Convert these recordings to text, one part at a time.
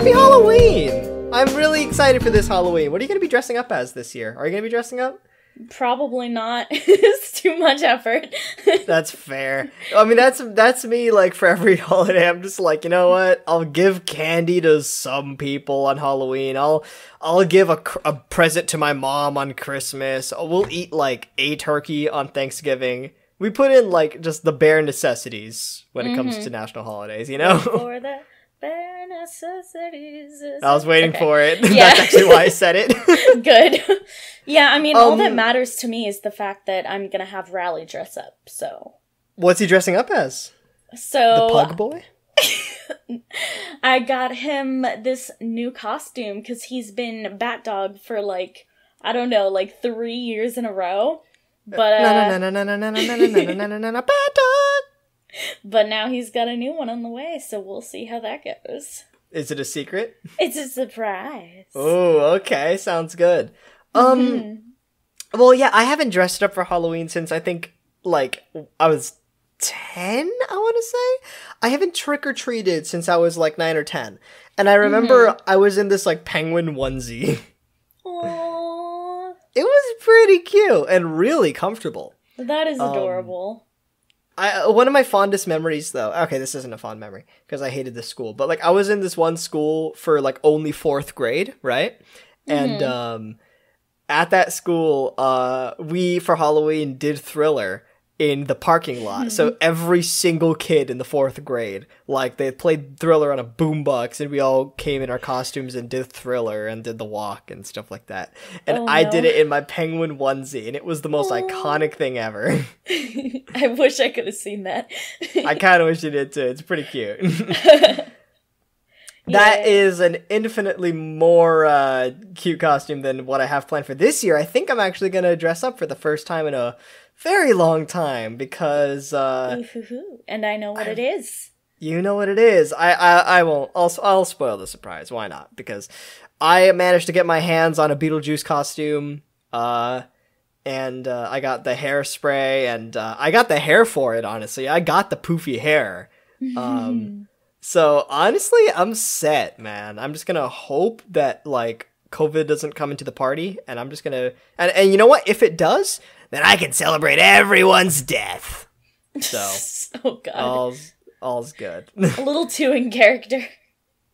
Happy Halloween! I'm really excited for this Halloween. What are you going to be dressing up as this year? Are you going to be dressing up? Probably not. it's too much effort. That's fair. I mean, that's that's me. Like for every holiday, I'm just like, you know what? I'll give candy to some people on Halloween. I'll I'll give a, a present to my mom on Christmas. We'll eat like a turkey on Thanksgiving. We put in like just the bare necessities when it comes mm-hmm. to national holidays. You know. For the bare necessities. I was waiting Okay. for it. Yeah. That's actually why I said it. Good. yeah, I mean, all that Um, matters to me is the fact that I'm gonna have Rally dress up. So, What's he dressing up as? so The pug boy? I got him this new costume because he's been Bat Dog for like I don't know, like three years in a row. But uh, No, no, no, no, no, no, no, no, no, no, no, no, no, no, bad dog. But now he's got a new one on the way, so we'll see how that goes. Is it a secret? It's a surprise. Oh, okay, sounds good. Um, Mhm. well, yeah, I haven't dressed up for Halloween since I think like I was ten. I want to say I haven't trick or treated since I was like nine or ten, and I remember I was in this like penguin onesie. It was pretty cute and really comfortable. that is Um, adorable. I uh, one of my fondest memories though. Okay, this isn't a fond memory because I hated this school, but like I was in this one school for like only fourth grade, right? And um, at that school, uh, we for Halloween did Thriller in the parking lot. so every single kid in the fourth grade, like they played Thriller on a boombox, and we all came in our costumes and did Thriller and did the walk and stuff like that. And Oh, I no. did it in my penguin onesie, and it was the most iconic thing ever. I wish I could have seen that. I kind of wish you did too. It's pretty cute. That is an infinitely more uh, cute costume than what I have planned for this year. I think I'm actually going to dress up for the first time in a very long time because uh, and I know what it is. you know what it is. I I, I won't. I'll I'll spoil the surprise. Why not? Because I managed to get my hands on a Beetlejuice costume. Uh, and uh, I got the hairspray, and uh, I got the hair for it. Honestly, I got the poofy hair. Um, so honestly, I'm set, man. I'm just gonna hope that like COVID doesn't come into the party, and I'm just gonna and and you know what? If it does, then I can celebrate everyone's death. So oh god. all's all's good. a little too in character.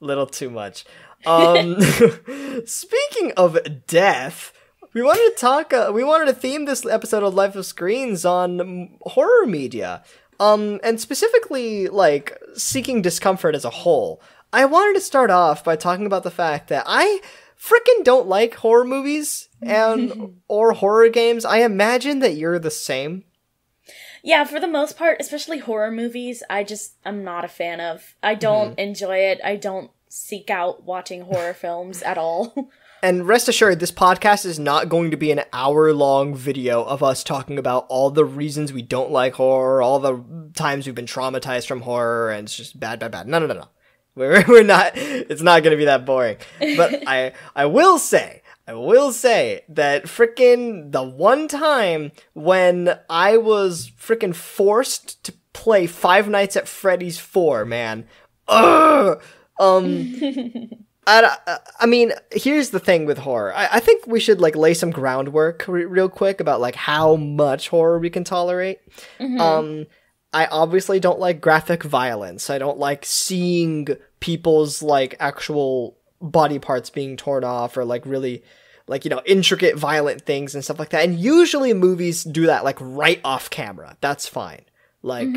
Little too much. Um, speaking of death. We wanted to talk. Uh, we wanted to theme this episode of Life of Screens on horror media, um, and specifically like seeking discomfort as a whole. I wanted to start off by talking about the fact that I freaking don't like horror movies and or horror games. I imagine that you're the same. Yeah, for the most part, especially horror movies, I just I'm not a fan of. I don't Mm-hmm. enjoy it. I don't seek out watching horror films at all. And rest assured, this podcast is not going to be an hour long video of us talking about all the reasons we don't like horror, all the times we've been traumatized from horror, and it's just bad, bad, bad. No, no, no, no. We're, we're not, it's not going to be that boring. But I, I will say, I will say that frickin' the one time when I was frickin' forced to play Five Nights at Freddy's 4, man. Ugh! Um, I, I- mean, here's the thing with horror. I, I think we should like lay some groundwork re- real quick about like how much horror we can tolerate. Um, I obviously don't like graphic violence. I don't like seeing people's like actual body parts being torn off or like really like you know intricate violent things and stuff like that. And usually movies do that like right off camera. That's fine. Like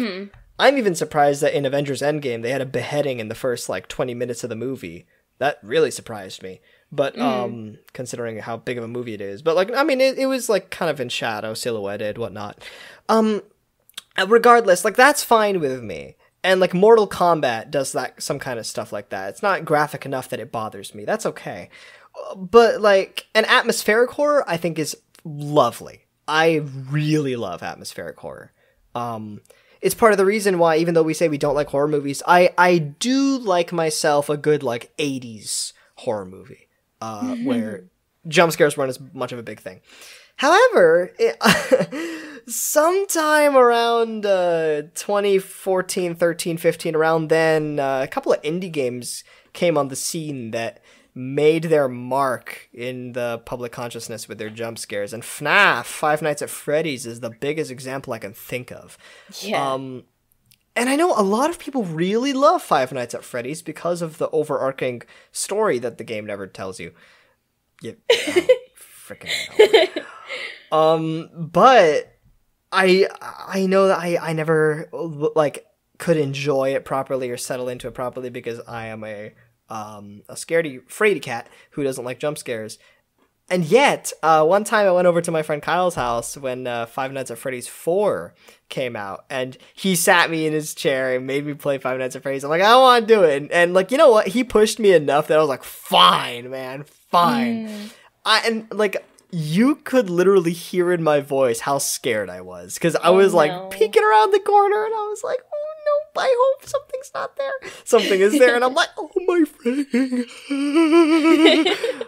I'm even surprised that in Avengers Endgame they had a beheading in the first like 20 minutes of the movie. That really surprised me. But um considering how big of a movie it is. But like I mean it, it was like kind of in shadow, silhouetted, whatnot. Um regardless, like that's fine with me. And like Mortal Kombat does that some kind of stuff like that. It's not graphic enough that it bothers me. That's okay. But like an atmospheric horror I think is lovely. I really love atmospheric horror. Um it's part of the reason why even though we say we don't like horror movies, I I do like myself a good like 80s horror movie uh where jump scares weren't as much of a big thing. However, it, sometime around uh 2014 13 15 around then uh, a couple of indie games came on the scene that made their mark in the public consciousness with their jump scares and FNAF Five Nights at Freddy's is the biggest example I can think of Yeah. um, and I know a lot of people really love Five Nights at Freddy's because of the overarching story that the game never tells you. You freaking um, but I I know that I I never like could enjoy it properly or settle into it properly because I am a um a scaredy fraidy cat who doesn't like jump scares. And yet, uh, one time I went over to my friend Kyle's house when uh, Five Nights at Freddy's 4 came out, and he sat me in his chair and made me play Five Nights at Freddy's. I'm like, I want to do it. And, and, like, you know what? He pushed me enough that I was like, fine, man, fine. I, and, like, you could literally hear in my voice how scared I was because I Oh, was like no. peeking around the corner and I was like, oh no, I hope something's not there. Something is there, and I'm like, oh my friend.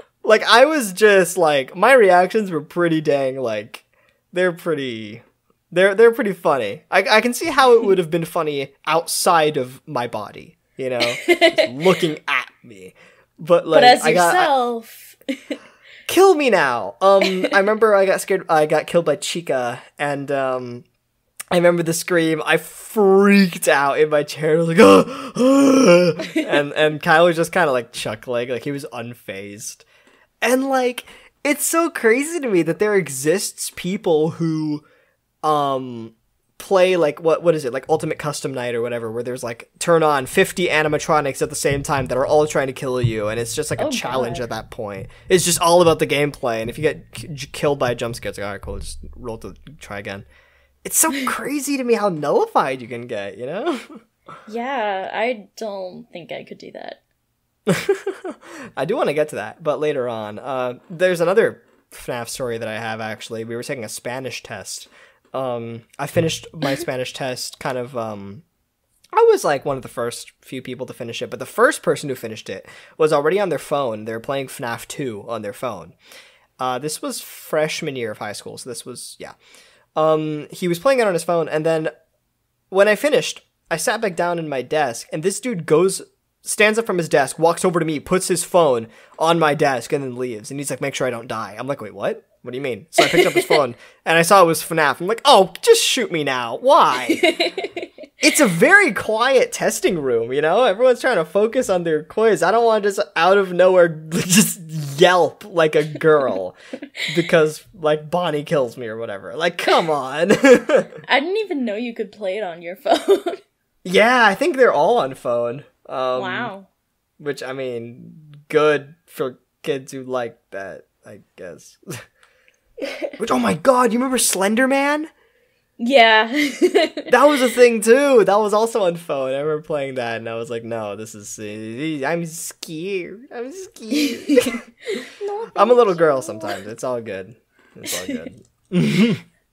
like I was just like my reactions were pretty dang like they're pretty they're they're pretty funny. I I can see how it would have been funny outside of my body, you know, looking at me. But like but as I got I- yourself, kill me now. Um, I remember I got scared. I got killed by Chica, and um, I remember the scream. I freaked out in my chair. I was like, and and Kyle was just kind of like chuckling, like he was unfazed, and like it's so crazy to me that there exists people who, um. Play like what what is it like Ultimate Custom Night or whatever where there's like turn on 50 animatronics at the same time that are all trying to kill you and it's just like a Oh, challenge God. at that point. It's just all about the gameplay, and if you get k- killed by a jump scare, it's like, all right, cool, just roll to try again. It's so crazy to me how nullified you can get, you know? yeah, I don't think I could do that. I do want to get to that, but later on. Uh, there's another FNAF story that I have actually. We were taking a Spanish test. Um, I finished my Spanish test kind of. Um, I was like one of the first few people to finish it, but the first person who finished it was already on their phone. They were playing FNAF 2 on their phone. Uh, this was freshman year of high school, so this was, yeah. Um, he was playing it on his phone, and then when I finished, I sat back down in my desk, and this dude goes, stands up from his desk, walks over to me, puts his phone on my desk, and then leaves. And he's like, make sure I don't die. I'm like, wait, what? What do you mean? So I picked up his phone, and I saw it was FNAF. I'm like, oh, just shoot me now. Why? it's a very quiet testing room, you know? Everyone's trying to focus on their quiz. I don't want to just out of nowhere just yelp like a girl because like Bonnie kills me or whatever. Like, come on. I didn't even know you could play it on your phone. yeah, I think they're all on phone. Um, wow. Which I mean, good for kids who like that, I guess. Which oh my god, you remember Slender Man? Yeah. That was a thing too. That was also on phone. I remember playing that, and I was like, "No, this is. I'm scared. I'm scared." No, I'm a little girl sometimes. It's all good. It's all good.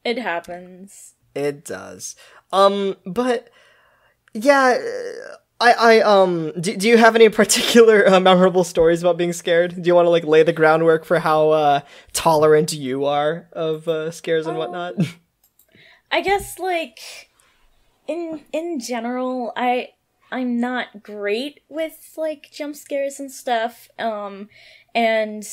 It happens. it does. Um, but yeah, I I um. Do, do you have any particular uh, memorable stories about being scared? Do you want to like lay the groundwork for how uh, tolerant you are of uh, scares and whatnot? I guess like in in general, I I'm not great with like jump scares and stuff. Um and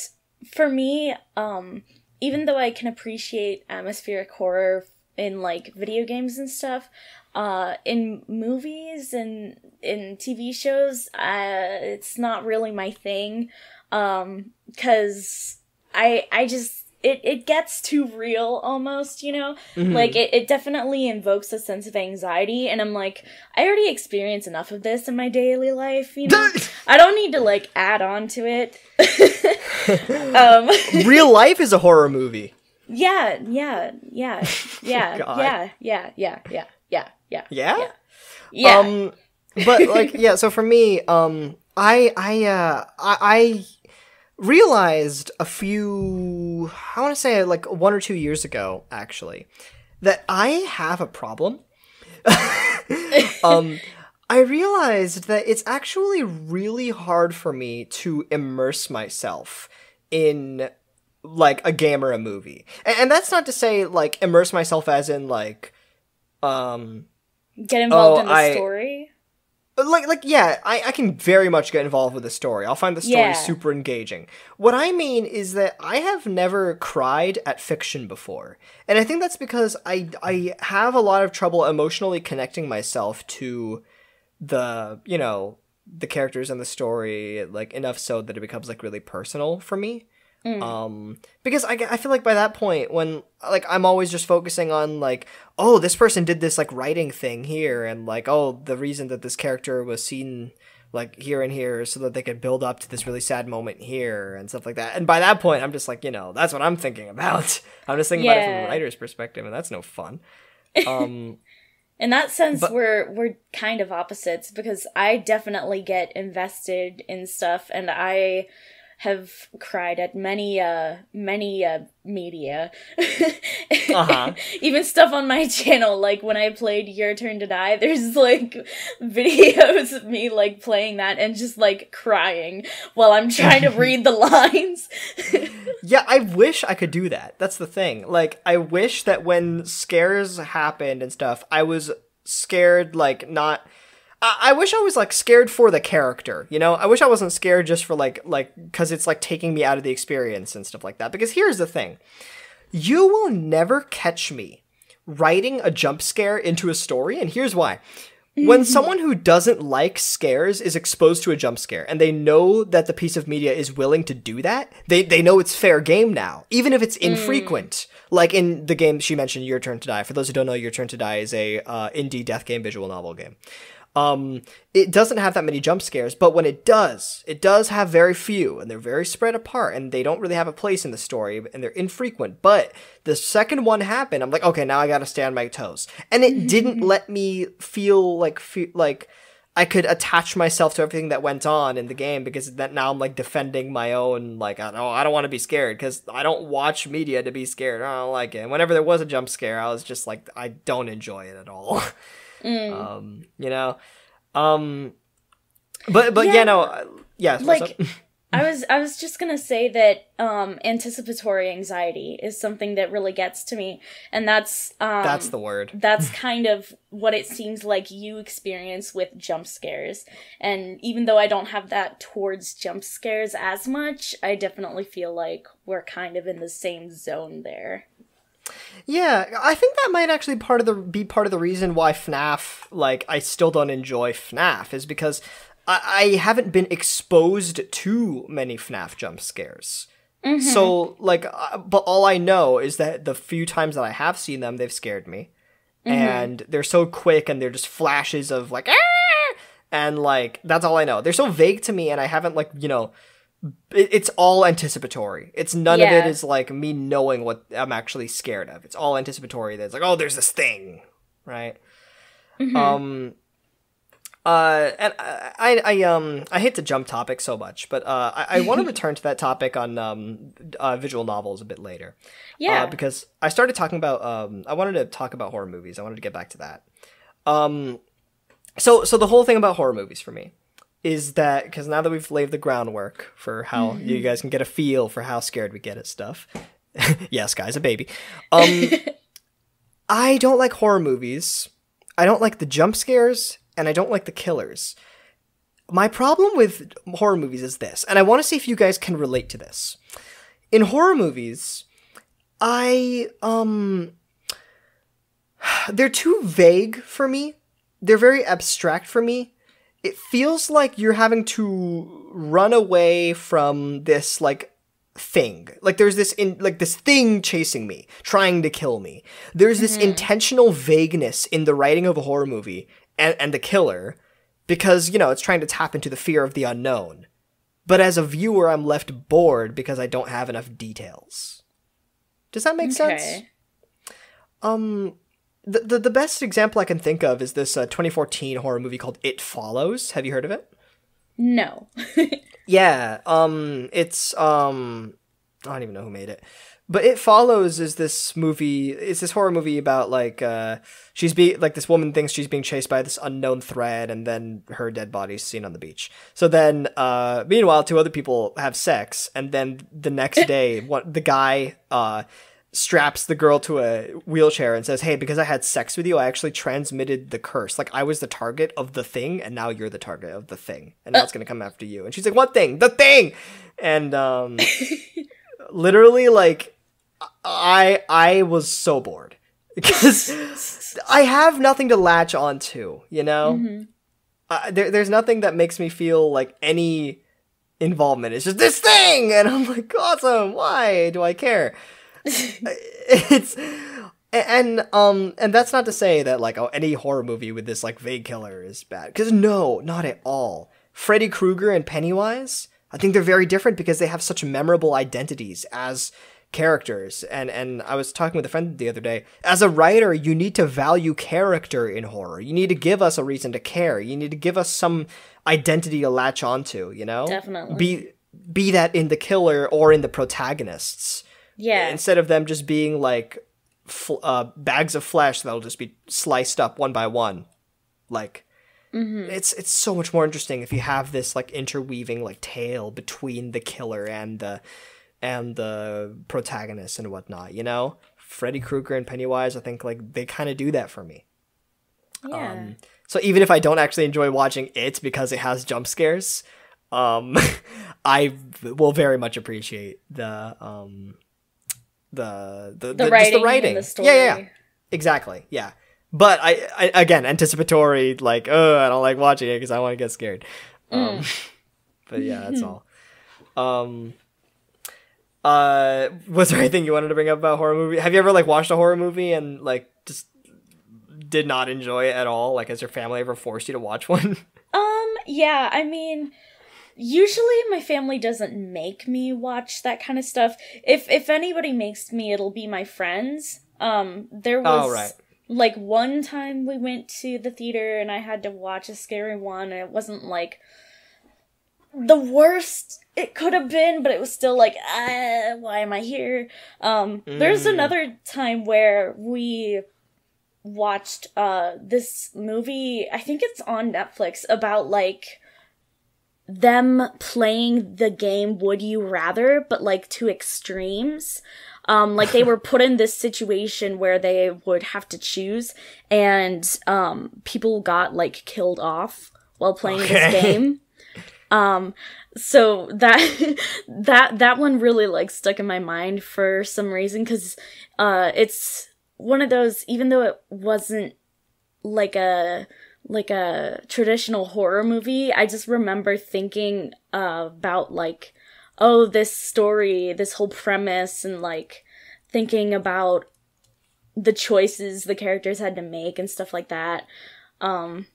for me, um even though I can appreciate atmospheric horror in like video games and stuff, uh in movies and in TV shows, uh it's not really my thing. Um cuz I I just it, it gets too real almost, you know? Mm-hmm. Like it, it definitely invokes a sense of anxiety and I'm like, I already experience enough of this in my daily life, you know? I don't need to like add on to it. um Real life is a horror movie. yeah, yeah, yeah, yeah, God. yeah, yeah, yeah, yeah, yeah, yeah. Yeah. Um, but like, yeah. So for me, um, I I uh I, I realized a few. I want to say like one or two years ago, actually, that I have a problem. um. I realized that it's actually really hard for me to immerse myself in like a game or a movie. And, and that's not to say like immerse myself as in like um Get involved Oh, in the I- story. like like yeah I, I can very much get involved with the story i'll find the story Yeah. super engaging what i mean is that i have never cried at fiction before and i think that's because i i have a lot of trouble emotionally connecting myself to the you know the characters and the story like enough so that it becomes like really personal for me um because I, I feel like by that point when like i'm always just focusing on like oh this person did this like writing thing here and like oh the reason that this character was seen like here and here so that they could build up to this really sad moment here and stuff like that. And by that point i'm just like you know that's what i'm thinking about. I'm just thinking about it from a writer's perspective and that's no fun. Um In that sense, But- we're we're kind of opposites because I definitely get invested in stuff, and I have cried at many uh many uh media Uh-huh. even stuff on my channel like when i played your turn to die there's like videos of me like playing that and just like crying while i'm trying to read the lines Yeah, I wish I could do that. That's the thing. Like, I wish that when scares happened and stuff, I was scared, like, not. I, I wish I was, like, scared for the character, you know? I wish I wasn't scared just for, like, like, because it's, like, taking me out of the experience and stuff like that. Because here's the thing you will never catch me writing a jump scare into a story, and here's why. When someone who doesn't like scares is exposed to a jump scare and they know that the piece of media is willing to do that, they, they know it's fair game now, even if it's infrequent. Like in the game she mentioned, Your Turn to Die. For those who don't know, Your Turn to Die is a uh, indie death game visual novel game. Um, it doesn't have that many jump scares, but when it does, it does have very few, and they're very spread apart, and they don't really have a place in the story, and they're infrequent. But the second one happened, I'm like, okay, now I gotta stay on my toes, and it didn't let me feel like fe- like I could attach myself to everything that went on in the game because that now I'm like defending my own like I don't I don't want to be scared because I don't watch media to be scared. I don't like it. And whenever there was a jump scare, I was just like I don't enjoy it at all. Um, you know, um, but but yeah, Yeah. no, uh, yes, like? I was I was just gonna say that um anticipatory anxiety is something that really gets to me, and that's um that's the word. that's kind of what it seems like you experience with jump scares. And even though I don't have that towards jump scares as much, I definitely feel like we're kind of in the same zone there. Yeah, I think that might actually part of the be part of the reason why FNAF like I still don't enjoy FNAF is because I, I haven't been exposed to many FNAF jump scares. So like, uh, but all I know is that the few times that I have seen them, they've scared me, and they're so quick and they're just flashes of like, "Ah!" and like that's all I know. They're so vague to me, and I haven't like you know it's all anticipatory. It's none of it is like me knowing what I'm actually scared of. It's all anticipatory. That's like, oh, there's this thing, right? Um, uh, and I, I, I, um, I hate to jump topic so much, but uh, I, I want to return to that topic on um, uh, visual novels a bit later. Yeah. Uh, because I started talking about um I wanted to talk about horror movies. I wanted to get back to that. Um so so the whole thing about horror movies for me is that because now that we've laid the groundwork for how you guys can get a feel for how scared we get at stuff. yes, guys, a baby. Um I don't like horror movies. I don't like the jump scares and I don't like the killers. My problem with horror movies is this, and I want to see if you guys can relate to this. In horror movies, I um they're too vague for me. They're very abstract for me. It feels like you're having to run away from this like thing. Like there's this in like this thing chasing me, trying to kill me. There's this intentional vagueness in the writing of a horror movie and and the killer because, you know, it's trying to tap into the fear of the unknown. But as a viewer, I'm left bored because I don't have enough details. Does that make sense? Okay. Um, the, the the best example I can think of is this uh, 2014 horror movie called It Follows. Have you heard of it? No. Yeah. Um, it's um, I don't even know who made it. But it follows is this movie. It's this horror movie about like uh, she's be like this woman thinks she's being chased by this unknown threat, and then her dead body's seen on the beach. So then, uh, meanwhile, two other people have sex, and then the next day, what the guy uh, straps the girl to a wheelchair and says, "Hey, because I had sex with you, I actually transmitted the curse. Like I was the target of the thing, and now you're the target of the thing, and now it's gonna come after you." And she's like, "What thing? The thing!" And um, literally, like I I was so bored because I have nothing to latch onto. You know, Mm-hmm. uh, there, there's nothing that makes me feel like any involvement. It's just this thing, and I'm like, awesome. Why do I care? it's and um and that's not to say that like oh, any horror movie with this like vague killer is bad because no, not at all. Freddy Krueger and Pennywise, I think they're very different because they have such memorable identities as characters. And and I was talking with a friend the other day as a writer you need to value character in horror. You need to give us a reason to care. You need to give us some identity to latch onto you know? Definitely. be be that in the killer or in the protagonists Yeah. instead of them just being like fl- uh, bags of flesh that'll just be sliced up one by one like it's it's so much more interesting if you have this like interweaving like tale between the killer and the and the protagonist and whatnot you know freddy krueger and pennywise i think like they kind of do that for me yeah. um, so even if I don't actually enjoy watching it because it has jump scares, um, I v- will very much appreciate the um, the the, the, just writing, the writing. the story. Yeah, yeah, exactly. Yeah, but I, I again anticipatory like oh I don't like watching it because I want to get scared. Um, but yeah, that's all. Um. Uh, was there anything you wanted to bring up about horror movie? Have you ever like watched a horror movie and like just did not enjoy it at all? Like, has your family ever forced you to watch one? Um, yeah, I mean, usually my family doesn't make me watch that kind of stuff. If if anybody makes me, it'll be my friends. Um, there was Oh, right. like one time we went to the theater and I had to watch a scary one, and it wasn't like the worst it could have been, but it was still like, ah, why am I here? Um, there's Mm. another time where we watched uh this movie i think it's on netflix about like them playing the game would you rather but like to extremes um like they were put in this situation where they would have to choose and um people got like killed off while playing Okay. this game um so that that that one really like stuck in my mind for some reason because uh it's one of those even though it wasn't like a like a traditional horror movie i just remember thinking uh, about like oh this story this whole premise and like thinking about the choices the characters had to make and stuff like that um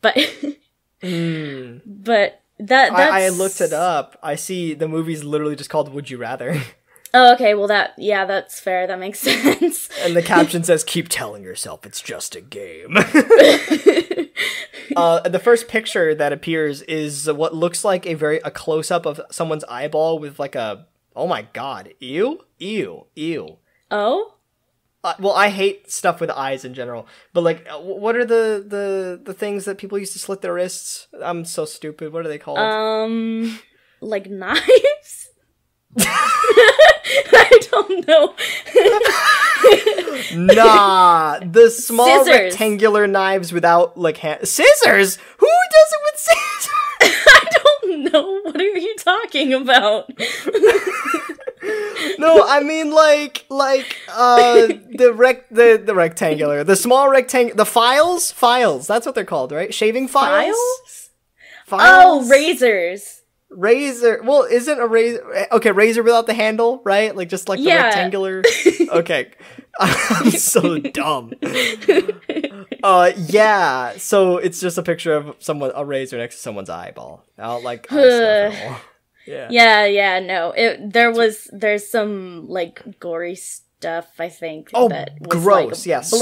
but Mm. but that I, I looked it up. I see the movie's literally just called "Would You Rather," oh okay well that yeah that's fair that makes sense and the caption says, "Keep telling yourself it's just a game." uh, the first picture that appears is what looks like a very a close up of someone's eyeball with like a oh my god, ew, ew, ew. oh Uh, well, I hate stuff with eyes in general, but like, uh, what are the the the things that people used to slit their wrists? I'm so stupid. What are they called? Um, like knives? I don't know. nah, the small Scissors. rectangular knives without like ha- scissors. Who does it with scissors? I don't know. What are you talking about? no, I mean like like uh the rec the the rectangular, the small rectangle, the files, files. That's what they're called, right? Shaving files. Files? Files. Oh, razors. Razor. Well, isn't a razor okay? Razor without the handle, right? Like just like the Yeah. rectangular. okay, I'm so dumb. Uh, yeah. So it's just a picture of someone a razor next to someone's eyeball. Don't like eye stuff at all. Yeah. Yeah, yeah, no. It there was there's some like gory stuff. I think. Oh, that was, gross, like, yes.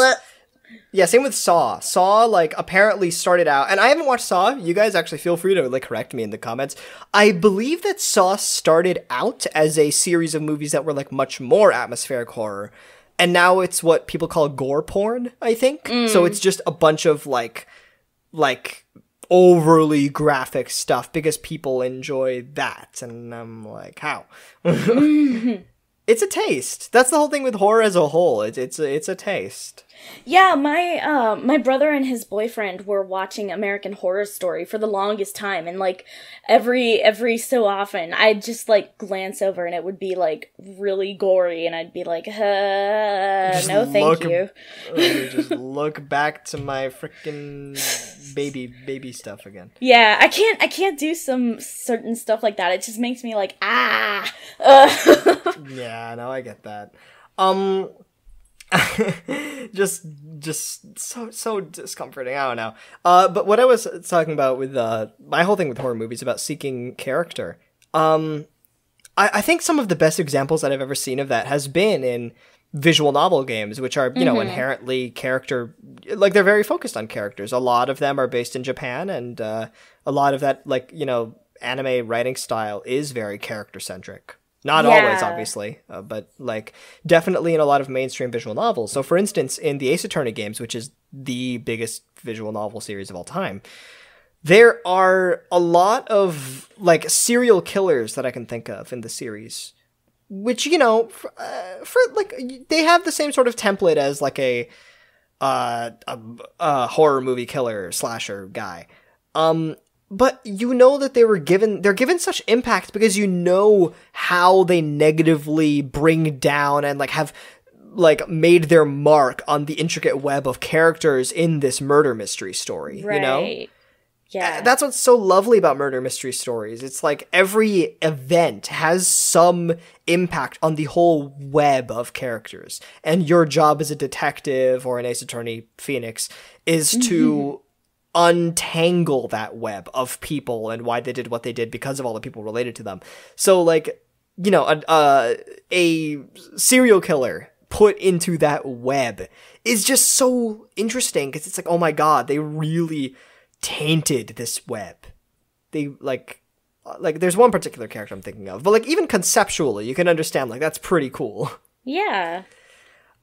Yeah, same with Saw. Saw like apparently started out, and I haven't watched Saw. You guys actually feel free to like correct me in the comments. I believe that Saw started out as a series of movies that were like much more atmospheric horror, and now it's what people call gore porn. I think so. It's just a bunch of like, like overly graphic stuff because people enjoy that, and I'm like, how? it's a taste. That's the whole thing with horror as a whole. It's it's a, it's a taste. Yeah, my uh, my brother and his boyfriend were watching American Horror Story for the longest time, and like every every so often, I'd just like glance over, and it would be like really gory, and I'd be like, uh, "No, thank look- you." Just look back to my freaking baby baby stuff again. Yeah, I can't I can't do some certain stuff like that. It just makes me like ah. Uh. Yeah, no, I get that. Um just just so so discomforting. I don't know. Uh but what I was talking about with uh my whole thing with horror movies about seeking character. Um I, I think some of the best examples that I've ever seen of that has been in visual novel games, which are, you know, inherently character like they're very focused on characters. A lot of them are based in Japan and uh a lot of that like, you know, anime writing style is very character centric. Not always, obviously, uh, but like definitely in a lot of mainstream visual novels. So, for instance, in the Ace Attorney games, which is the biggest visual novel series of all time, there are a lot of like serial killers that I can think of in the series, which you know, for, uh, for like they have the same sort of template as like a uh, a, a horror movie killer slasher guy. Um, but you know that they were given they're given such impact because you know how they negatively bring down and like have like made their mark on the intricate web of characters in this murder mystery story right. you know Yeah. that's what's so lovely about murder mystery stories. It's like every event has some impact on the whole web of characters. And your job as a detective or an ace attorney Phoenix is to mm-hmm. Untangle that web of people and why they did what they did because of all the people related to them. So like, you know, a, a, a serial killer put into that web is just so interesting because it's like, oh my god, they really tainted this web. They like like there's one particular character I'm thinking of, but like even conceptually, you can understand like that's pretty cool. yeah.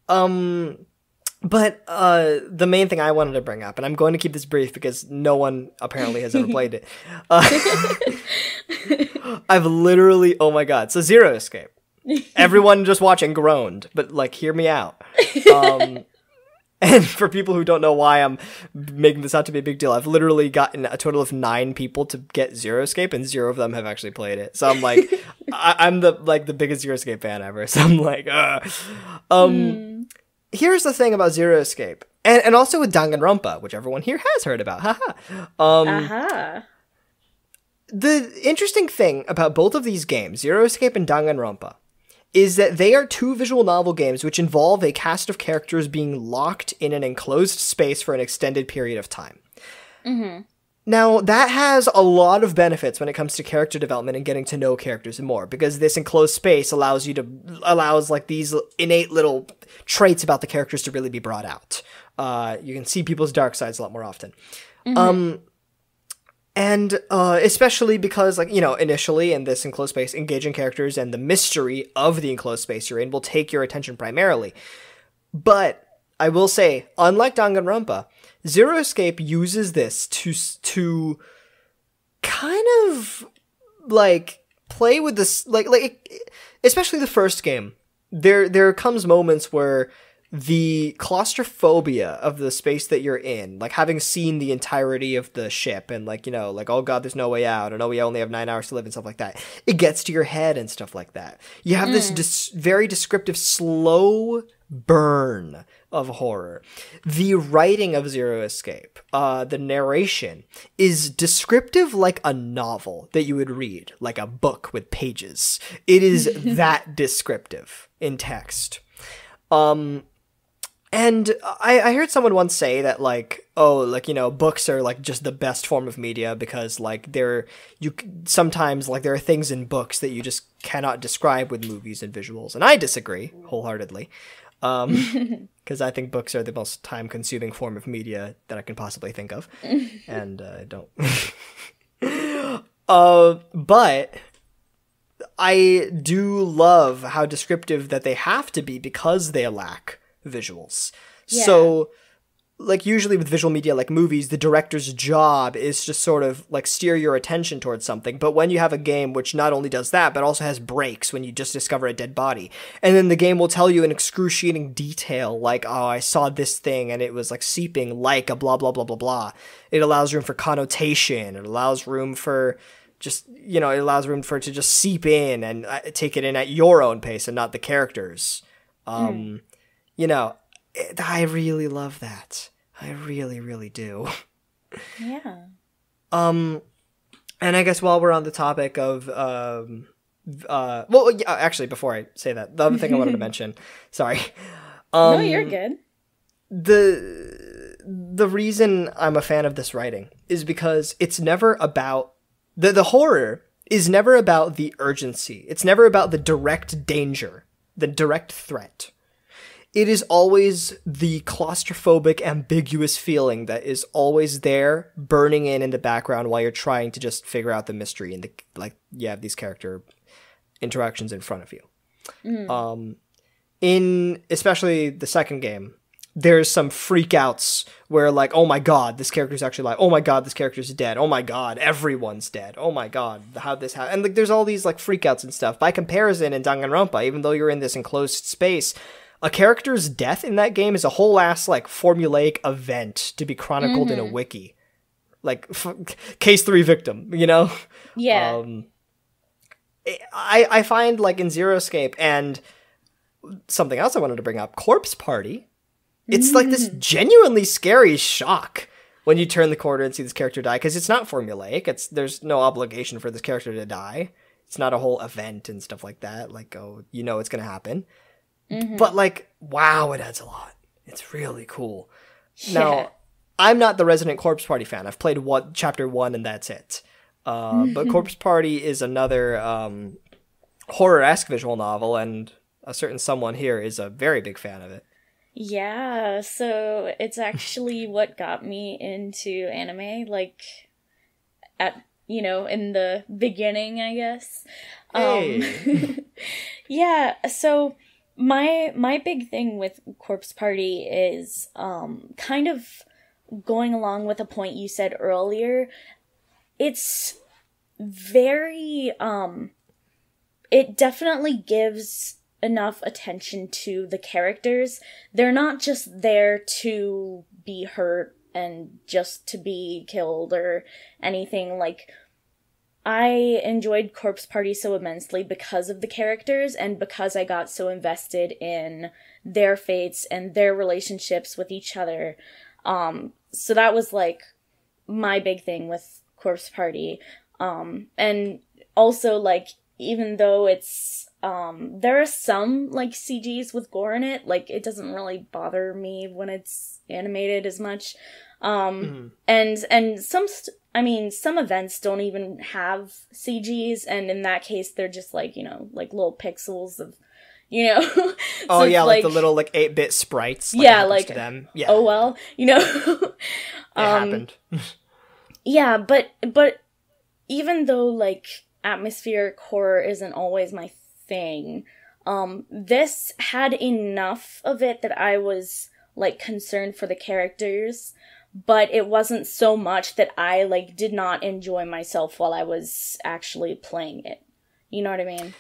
Um but uh the main thing I wanted to bring up and I'm going to keep this brief because no one apparently has ever played it. Uh, I've literally oh my god. So Zero Escape. Everyone just watching groaned, but like hear me out. Um and for people who don't know why I'm making this out to be a big deal, I've literally gotten a total of nine people to get Zero Escape, and zero of them have actually played it. So I'm like, I- I'm the like the biggest Zero Escape fan ever. So I'm like, uh. um, here's the thing about Zero Escape, and and also with Danganronpa, which everyone here has heard about. Haha. Um, Aha. the interesting thing about both of these games, Zero Escape and Danganronpa, is that they are two visual novel games which involve a cast of characters being locked in an enclosed space for an extended period of time. Mhm. Now, that has a lot of benefits when it comes to character development and getting to know characters more, because this enclosed space allows you to allows like these innate little traits about the characters to really be brought out. Uh, you can see people's dark sides a lot more often. Um, and uh, especially because like you know initially in this enclosed space engaging characters and the mystery of the enclosed space you're in will take your attention primarily but i will say unlike danganronpa zero escape uses this to to kind of like play with this like like especially the first game there there comes moments where the claustrophobia of the space that you're in, like having seen the entirety of the ship and like, you know, like, oh god, there's no way out, and oh, we only have nine hours to live and stuff like that, it gets to your head and stuff like that. You have this dis- very descriptive slow burn of horror. The writing of Zero Escape, uh, the narration, is descriptive like a novel that you would read, like a book with pages. It is that descriptive in text. Um, And I, I heard someone once say that like, oh, like you know, books are like just the best form of media because like there are you sometimes like there are things in books that you just cannot describe with movies and visuals, and I disagree wholeheartedly. Um, because I think books are the most time-consuming form of media that I can possibly think of, and uh, I don't. uh, but I do love how descriptive that they have to be because they lack visuals. Yeah. So like usually with visual media like movies the director's job is to sort of like steer your attention towards something but when you have a game which not only does that but also has breaks when you just discover a dead body and then the game will tell you in excruciating detail like oh i saw this thing and it was like seeping like a blah blah blah blah blah it allows room for connotation it allows room for just you know it allows room for it to just seep in and uh, take it in at your own pace and not the characters. Um you know it, i really love that. I really really do. Yeah. um and i guess while we're on the topic of um uh well yeah, actually before i say that the other thing i wanted to mention sorry. Um no, you're good. the the reason I'm a fan of this writing is because it's never about the the horror is never about the urgency. It's never about the direct danger, the direct threat. It is always the claustrophobic, ambiguous feeling that is always there, burning in in the background while you're trying to just figure out the mystery and the like. You have these character interactions in front of you. Um, in especially the second game, there's some freakouts where like, oh my god, this character's actually like, oh my god, this character's dead. Oh my god, everyone's dead. Oh my god, how this happened. And like, there's all these like freakouts and stuff. By comparison, in Danganronpa, even though you're in this enclosed space, a character's death in that game is a whole ass like formulaic event to be chronicled in a wiki. Like f- case three victim, you know. Yeah. Um, I I find like in Zero Escape and something else I wanted to bring up, Corpse Party. It's like this genuinely scary shock when you turn the corner and see this character die because it's not formulaic. It's there's no obligation for this character to die. It's not a whole event and stuff like that. Like oh, you know it's gonna happen. But like wow, it adds a lot. It's really cool. Yeah. Now, I'm not the Resident Corpse Party fan. I've played one chapter one and that's it. Uh, but Corpse Party is another um, horror-esque visual novel, and a certain someone here is a very big fan of it. Yeah, so it's actually what got me into anime, like at you know, in the beginning, I guess. Um Yeah, so my my big thing with Corpse Party is um kind of going along with a point you said earlier. It's very um it definitely gives enough attention to the characters. They're not just there to be hurt and just to be killed or anything like I enjoyed Corpse Party so immensely because of the characters and because I got so invested in their fates and their relationships with each other. Um, so that was like my big thing with Corpse Party. Um, and also like even though it's um there are some like CGs with gore in it, like it doesn't really bother me when it's animated as much. Um and and some st- I mean some events don't even have CGs and in that case they're just like, you know, like little pixels of you know. So Oh yeah, like, the little like eight bit sprites. Yeah, like, to them. Yeah, oh well, you know. it um, happened. Yeah, but but even though like atmospheric horror isn't always my thing, um this had enough of it that I was like concerned for the characters, but it wasn't so much that I like did not enjoy myself while I was actually playing it. You know what I mean?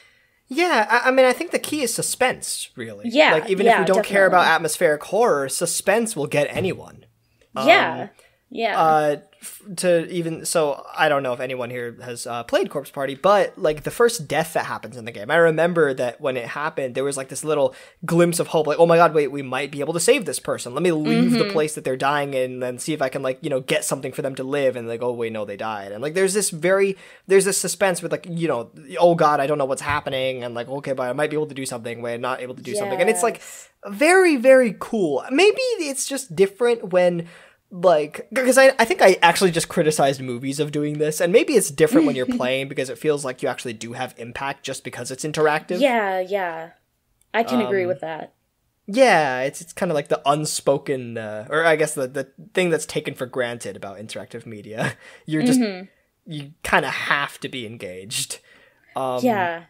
Yeah, I, I mean, I think the key is suspense. Really. Yeah, Like even if yeah, you don't care about atmospheric horror, suspense will get anyone. Um, yeah. Yeah. uh to even so i don't know if anyone here has uh, played corpse party but like the first death that happens in the game i remember that when it happened there was like this little glimpse of hope like oh my god wait we might be able to save this person. Let me leave the place that they're dying in and see if i can like you know get something for them to live and like oh wait no they died. And like there's this very there's this suspense with like you know oh god i don't know what's happening and like okay but i might be able to do something when i'm not able to do something. And it's like very very cool. Maybe it's just different when like because I, I think i actually just criticized movies of doing this and maybe it's different when you're playing because it feels like you actually do have impact just because it's interactive yeah, yeah. I can agree Um, with that. yeah it's it's kind of like the unspoken uh, or i guess the the thing that's taken for granted about interactive media you're just Mm-hmm. you kind of have to be engaged um yeah.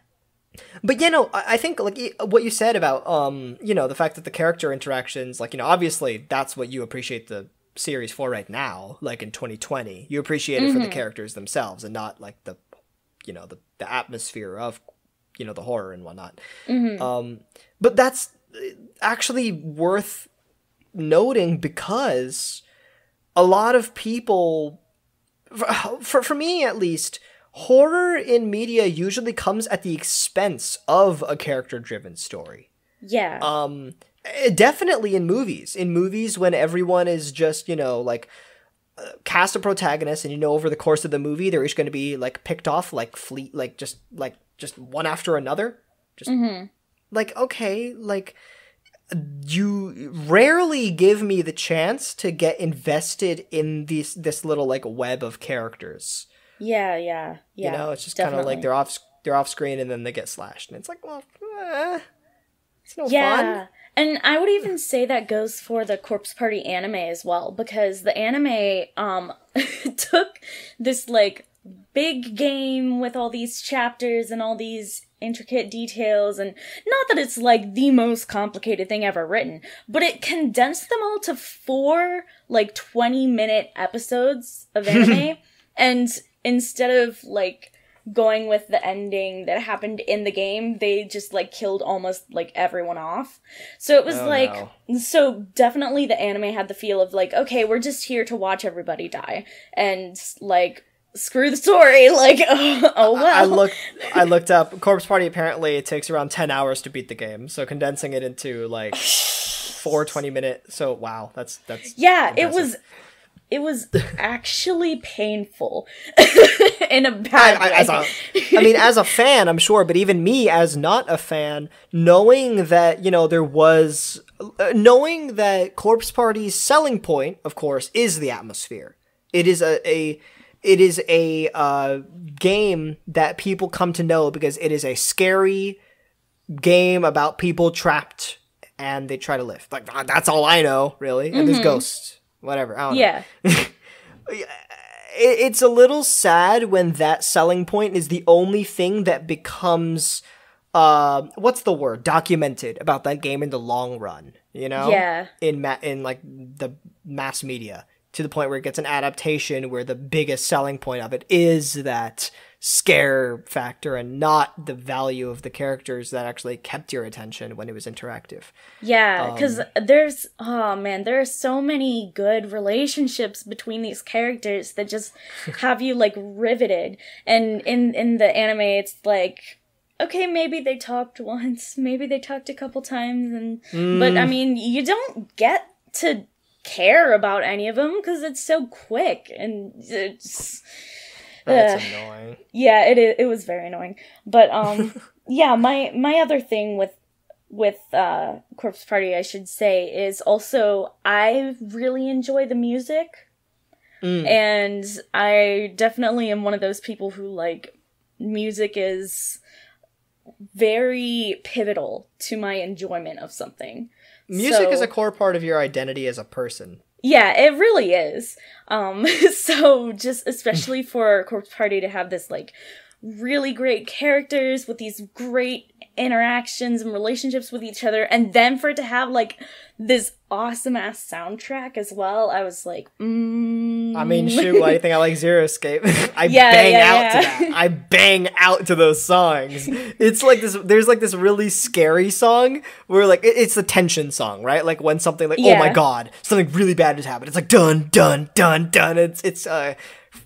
But you know, I I think like what you said about um, you know, the fact that the character interactions, like you know, obviously that's what you appreciate the series for right now, like in 2020. You appreciate it for the characters themselves and not like the, you know, the the atmosphere of, you know, the horror and whatnot. Um, but that's uh, actually worth noting because a lot of people for, for, for me at least horror in media usually comes at the expense of a character driven story Yeah. um definitely in movies. In movies when everyone is just you know like uh, cast a protagonist and you know over the course of the movie they're each going to be like picked off like fleet like just like just one after another. Just like okay like you rarely give me the chance to get invested in this this little like web of characters. Yeah, yeah, yeah. you know it's just kind of like they're off they're off screen and then they get slashed and it's like well eh, it's no Yeah. fun And I would even say that goes for the Corpse Party anime as well, because the anime um took this like big game with all these chapters and all these intricate details and not that it's like the most complicated thing ever written, but it condensed them all to four like 20 minute episodes of anime. And instead of like going with the ending that happened in the game, they just like killed almost like everyone off. So it was Oh, like so definitely the anime had the feel of like okay, we're just here to watch everybody die and like screw the story like oh, oh well. I looked I looked up Corpse Party apparently it takes around 10 hours to beat the game. So condensing it into like four 20 minute so wow, that's that's yeah, it was it was actually painful in a bad I, way. as a, I mean, as a fan, I'm sure, but even me, as not a fan, knowing that you know there was, uh, knowing that Corpse Party's selling point, of course, is the atmosphere. It is a, a it is a uh, game that people come to know because it is a scary game about people trapped and they try to live. Like that's all I know, really. And there's ghosts, whatever. I don't know yeah. it's a little sad when that selling point is the only thing that becomes uh what's the word documented about that game in the long run you know Yeah. in ma- in like the mass media to the point where it gets an adaptation where the biggest selling point of it is that scare factor and not the value of the characters that actually kept your attention when it was interactive Yeah, Um, because there's oh man, there are so many good relationships between these characters that just have you like riveted. And in in the anime, it's like okay, maybe they talked once, maybe they talked a couple times, and but Mm. I mean, you don't get to care about any of them because it's so quick and it's that's annoying. Yeah it it was very annoying. But um yeah my my other thing with with uh corpse party i should say is also i really enjoy the music. Mm. and i definitely am one of those people who like music is very pivotal to my enjoyment of something. Music is a core part of your identity as a person Yeah, it really is. Um, so just especially for Corpse Party to have this like really great characters with these great interactions and relationships with each other and then for it to have like this awesome ass soundtrack as well i was like mm. I mean, shoot, why do you think I like Zero Escape? I Yeah, bang yeah, out yeah. to that. I bang out to those songs. It's like this. There's like this really scary song where like it- it's the tension song, right? Like when something like oh my god, something really bad has happened. It's like dun dun dun dun. It's it's uh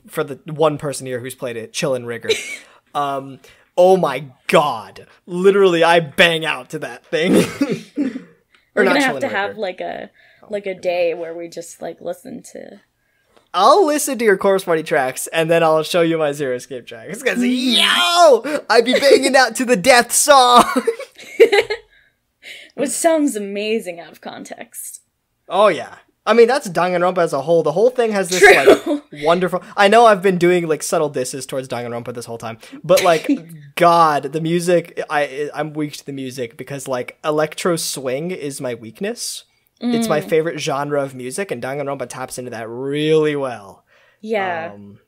for the one person here who's played it, Chillin' Rigger. um, oh my god, literally, I bang out to that thing. we're gonna have to have like a like a day where we just like listen to I'll listen to your Corpse Party tracks and then I'll show you my Zero Escape tracks. Because, yo, I'd be banging out to the death song. which sounds amazing out of context oh, yeah. I mean, that's Danganronpa as a whole. The whole thing has this, True. like, wonderful. I know I've been doing, like, subtle disses towards Danganronpa this whole time. But, like, God, the music, I, I'm weak to the music because, like, electro swing is my weakness. It's my favorite genre of music, and Danganronpa taps into that really well. yeah Um,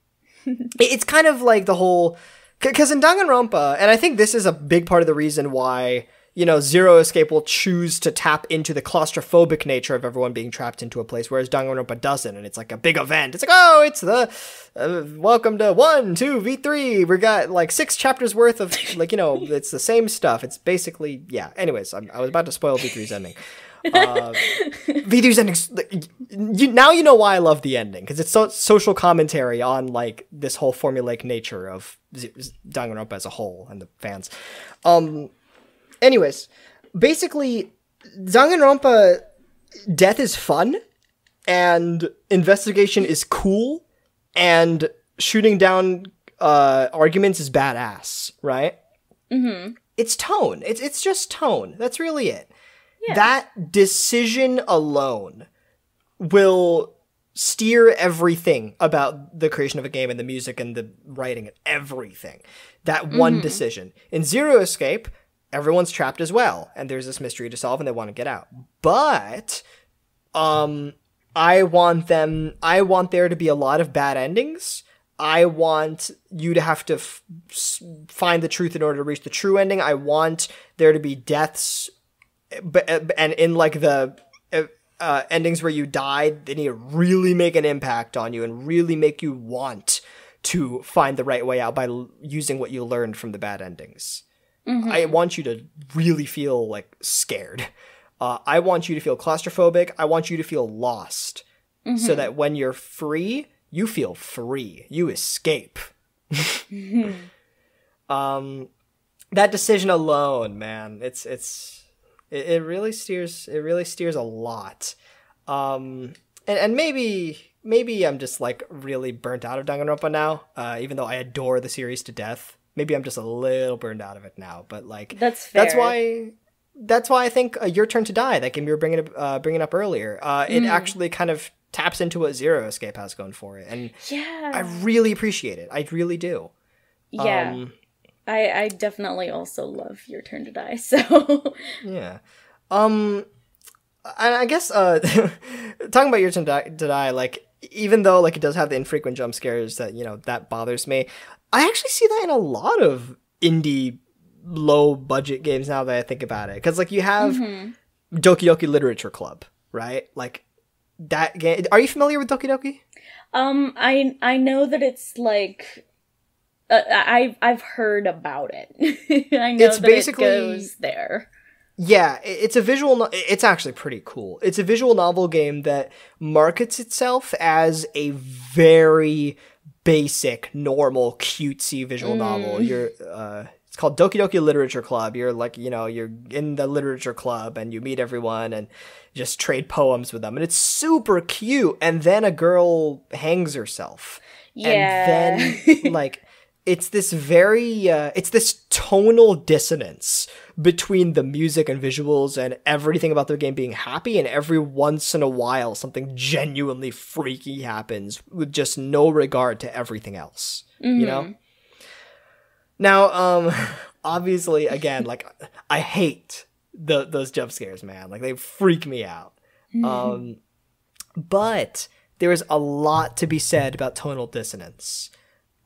it's kind of like the whole because in Danganronpa, and I think this is a big part of the reason why you know Zero Escape will choose to tap into the claustrophobic nature of everyone being trapped into a place, whereas Danganronpa doesn't, and it's like a big event. It's like oh, it's the uh, welcome to one, two, V three. We got like six chapters worth of like you know it's the same stuff. It's basically yeah. Anyways, I'm, I was about to spoil V 3s ending. Uh, V3's ending. You, now you know why I love the ending because it's so, social commentary on like this whole formulaic nature of Z- Danganronpa as a whole and the fans. Um. Anyways, basically, Danganronpa death is fun, and investigation is cool, and shooting down uh, arguments is badass, right? mm-hmm it's tone. It's it's just tone. That's really it. Yeah. That decision alone will steer everything about the creation of a game and the music and the writing and everything. That one decision. In Zero Escape, everyone's trapped as well, and there's this mystery to solve and they want to get out. But um I want them I want there to be a lot of bad endings. I want you to have to f- find the truth in order to reach the true ending. I want there to be deaths, but and in like the uh, uh, endings where you died, they need to really make an impact on you and really make you want to find the right way out by l- using what you learned from the bad endings. I want you to really feel like scared. Uh, I want you to feel claustrophobic. I want you to feel lost, so that when you're free, you feel free. You escape. um, that decision alone, man, it's it's it, it really steers it really steers a lot. Um, and and maybe maybe I'm just like really burnt out of Danganronpa now. Uh, even though I adore the series to death, maybe I'm just a little burned out of it now. But like that's fair that's why that's why I think uh, Your Turn to Die, that game you were bringing up, uh, bringing up earlier, uh, it actually kind of taps into what Zero Escape has going for it, and yeah I really appreciate it. I really do. yeah Um, I, I definitely also love Your Turn to Die, so yeah. Um, and I guess uh, talking about Your Turn to Die, to Die, like even though like it does have the infrequent jump scares that you know that bothers me, I actually see that in a lot of indie low budget games now that I think about it, because like you have. Mhm. Doki Doki Literature Club, right? Like that game. Are you familiar with Doki Doki? Um, I I know that it's like uh, I I've heard about it. I know It's that basically- it goes there. Yeah, it's a visual. No- it's actually pretty cool. It's a visual novel game that markets itself as a very basic, normal, cutesy visual novel. You're. Uh, it's called Doki Doki Literature Club. You're like, you know, you're in the literature club and you meet everyone and just trade poems with them. And it's super cute. And then a girl hangs herself. Yeah. and then like it's this very uh, it's this tonal dissonance between the music and visuals and everything about the game being happy and every once in a while something genuinely freaky happens with just no regard to everything else you know? Now um obviously again like i hate the those jump scares man. Like they freak me out. Um but there is a lot to be said about tonal dissonance.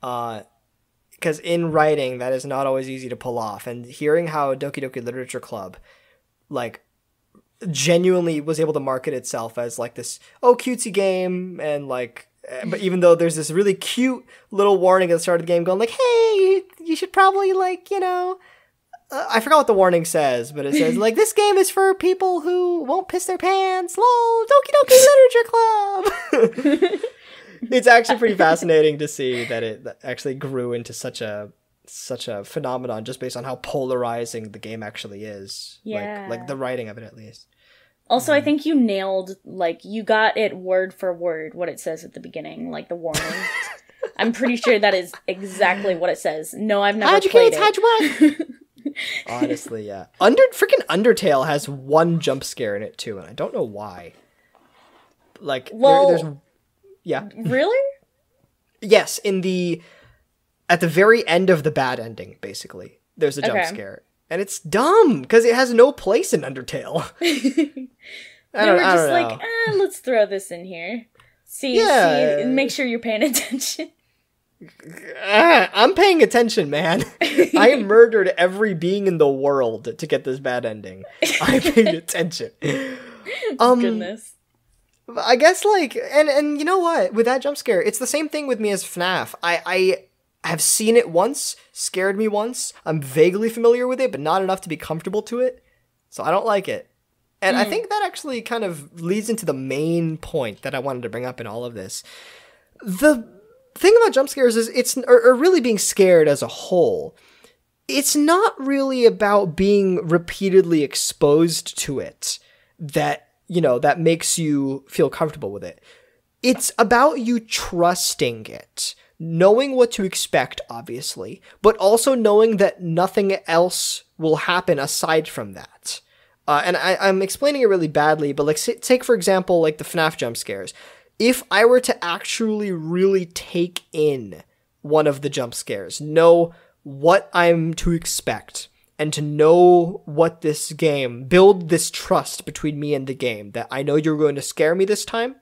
Uh, because in writing that is not always easy to pull off and hearing how doki doki literature club like genuinely was able to market itself as like this oh cutesy game and like eh, but even though there's this really cute little warning at the start of the game going like hey you, you should probably like you know uh, I forgot what the warning says, but it says like this game is for people who won't piss their pants. Lol, Doki Doki Literature Club. it's actually pretty fascinating to see that it actually grew into such a such a phenomenon just based on how polarizing the game actually is. Yeah. Like, like the writing of it at least. Also, I mm-hmm. think you nailed like you got it word for word what it says at the beginning, like the warning. I'm pretty sure that is exactly what it says. No, I've never played it. Honestly, yeah. Under freaking Undertale has one jump scare in it too, and I don't know why. Like, there- there's yeah, really? yes, in the at the very end of the bad ending, basically, there's a jump Okay. scare, and it's dumb because it has no place in Undertale. I They don't, were I just like, eh, let's throw this in here. See, Yeah. see, make sure you're paying attention. I'm paying attention, man. I murdered every being in the world to get this bad ending. I paid attention. Um, Goodness. I guess like and and you know what? With that jump scare, it's the same thing with me as FNAF. I I have seen it once, scared me once. I'm vaguely familiar with it, but not enough to be comfortable to it. So I don't like it. And I hmm. think that actually kind of leads into the main point that I wanted to bring up in all of this. The thing about jump scares is it's or, or really being scared as a whole. It's not really about being repeatedly exposed to it that you know that makes you feel comfortable with it. It's about you trusting it knowing what to expect obviously but also knowing that nothing else will happen aside from that. Uh, and I, i'm explaining it really badly but like take for example like the fnaf jump scares. If i were to actually really take in one of the jump scares know what i'm to expect and to know what this game build this trust between me and the game that I know you're going to scare me this time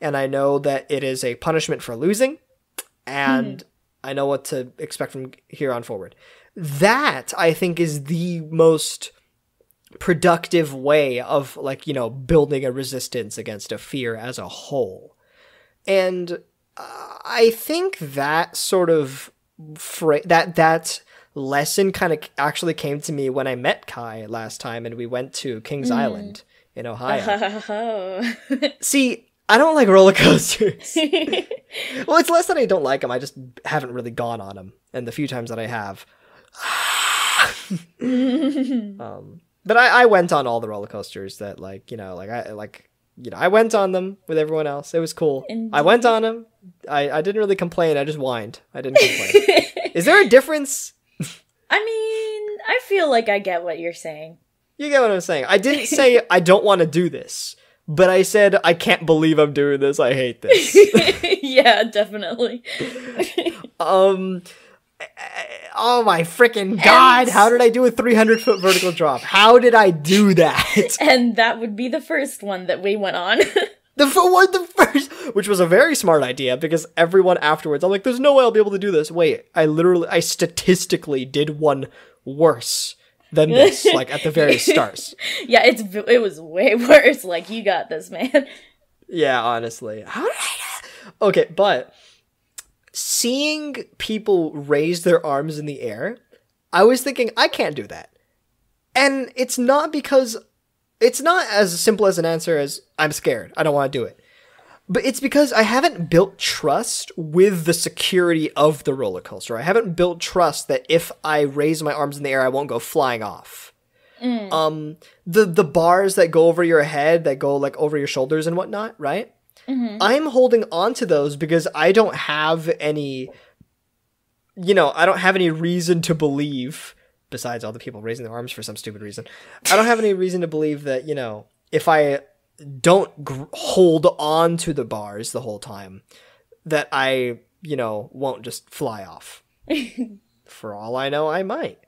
and I know that it is a punishment for losing and I know what to expect from here on forward. That I think is the most productive way of like, you know, building a resistance against a fear as a whole. And uh, I think that sort of fra- that that lesson kind of actually came to me when I met Kae last time and we went to Kings Island in Ohio. Oh. See, I don't like roller coasters. well, it's less that I don't like them. I just haven't really gone on them, and the few times that I have. um, but I, I went on all the roller coasters that, like, you know, like I like, you know, I went on them with everyone else. It was cool. I went on them. I, I didn't really complain. I just whined. I didn't complain. Is there a difference? I mean, I feel like I get what you're saying. You get what I'm saying. I didn't say I don't want to do this, but I said I can't believe I'm doing this. I hate this. yeah, definitely. Um. Oh my freaking god! And- How did I do a 300 foot vertical drop? How did I do that? and that would be the first one that we went on. The what the first, which was a very smart idea because everyone afterwards, I'm like, there's no way I'll be able to do this. Wait, I literally, I statistically did one worse than this, like at the very start. yeah, it's it was way worse. Like you got this, man. Yeah, honestly. How did I Okay, but seeing people raise their arms in the air, I was thinking I can't do that. And it's not because it's not as simple as an answer as I'm scared. I don't want to do it. But it's because I haven't built trust with the security of the roller coaster. I haven't built trust that if I raise my arms in the air, I won't go flying off. Um, the the bars that go over your head, that go like over your shoulders and whatnot, right? I'm holding on to those because I don't have any, you know, I don't have any reason to believe, besides all the people raising their arms for some stupid reason, I don't have any reason to believe that, you know, if I don't gr- hold on to the bars the whole time, that I, you know, won't just fly off. for all I know, I might.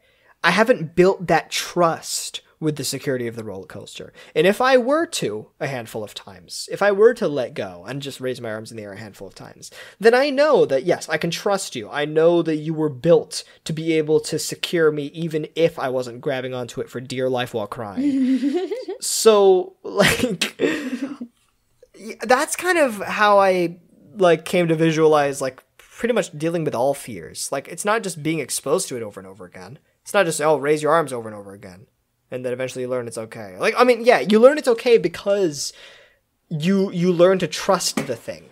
I haven't built that trust with the security of the roller coaster. And if I were to a handful of times, if I were to let go and just raise my arms in the air a handful of times, then I know that yes, I can trust you. I know that you were built to be able to secure me even if I wasn't grabbing onto it for dear life while crying. so, like that's kind of how I like came to visualize like pretty much dealing with all fears. Like it's not just being exposed to it over and over again. It's not just oh raise your arms over and over again and then eventually you learn it's okay. Like I mean, yeah, you learn it's okay because you you learn to trust the thing.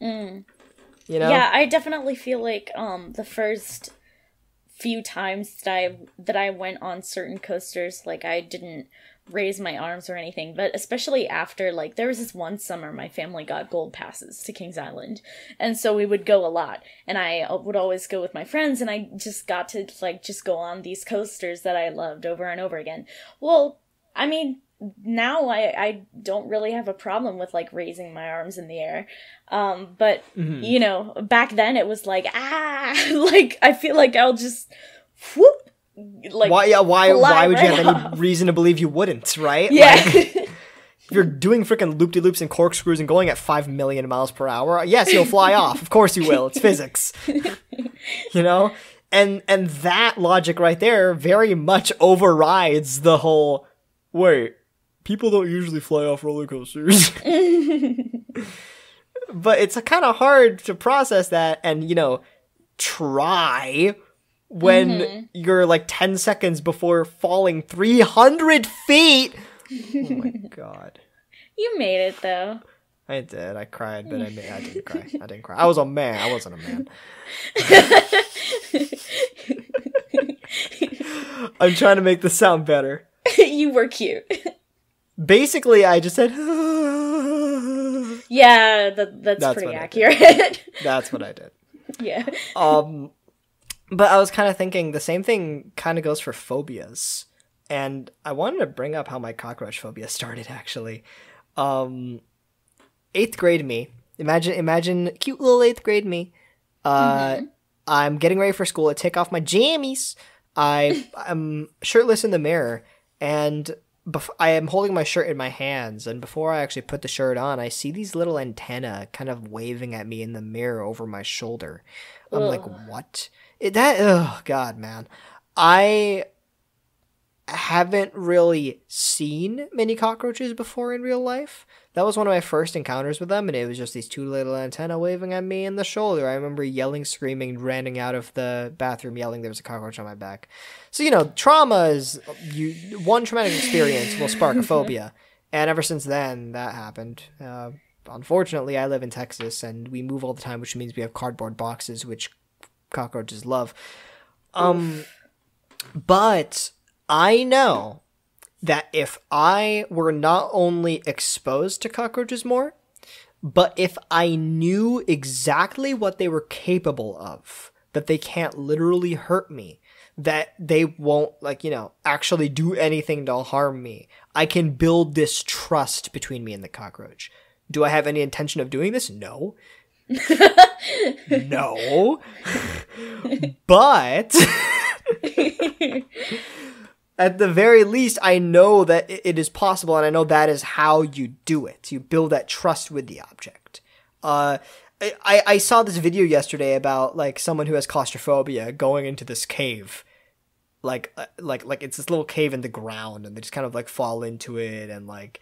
Mm. You know? Yeah, I definitely feel like um the first few times that I that I went on certain coasters, like I didn't raise my arms or anything, but especially after like there was this one summer my family got gold passes to Kings Island. And so we would go a lot and I would always go with my friends and I just got to like just go on these coasters that I loved over and over again. Well, I mean, now I, I don't really have a problem with like raising my arms in the air. Um, but Mhm. you know, back then it was like, ah, like I feel like I'll just whoop like why yeah, why why would you right have any reason to believe you wouldn't, right? Yeah. Like, if you're doing freaking loop de loops and corkscrews and going at 5 million miles per hour, yes, you'll fly off. Of course you will. It's physics. you know? And and that logic right there very much overrides the whole wait, people don't usually fly off roller coasters. but it's kind of hard to process that and, you know, try when Mm-hmm. you're like 10 seconds before falling 300 feet. oh my god. you made it though. I did. I cried, but I, ma- I didn't cry. I didn't cry. I was a man. I wasn't a man. I'm trying to make this sound better. you were cute. Basically, I just said, Yeah, that, that's, That's pretty accurate. that's what I did. yeah. Um, but I was kind of thinking the same thing kind of goes for phobias. And I wanted to bring up how my cockroach phobia started actually. Um, eighth grade me. Imagine, imagine cute little eighth grade me. Uh, I'm getting ready for school. I take off my jammies. I am shirtless in the mirror, and bef- I am holding my shirt in my hands. And before I actually put the shirt on, I see these little antenna kind of waving at me in the mirror over my shoulder. I'm like, Ugh. what? It, that? Oh God, man. I haven't really seen many cockroaches before in real life. That was one of my first encounters with them, and it was just these two little antenna waving at me in the shoulder. I remember yelling, screaming, running out of the bathroom, yelling there was a cockroach on my back. So you know, trauma is you one traumatic experience will spark a phobia, and ever since then that happened. Uh, unfortunately, I live in Texas, and we move all the time, which means we have cardboard boxes, which cockroaches love. Um, but I know that if I were not only exposed to cockroaches more, but if I knew exactly what they were capable of, that they can't literally hurt me, that they won't, like, you know, actually do anything to harm me, I can build this trust between me and the cockroach. Do I have any intention of doing this? No. No. but at the very least, I know that it is possible, and I know that is how you do it. You build that trust with the object. Uh, I- I, saw this video yesterday about like someone who has claustrophobia going into this cave, like uh, like like it's this little cave in the ground, and they just kind of like fall into it and like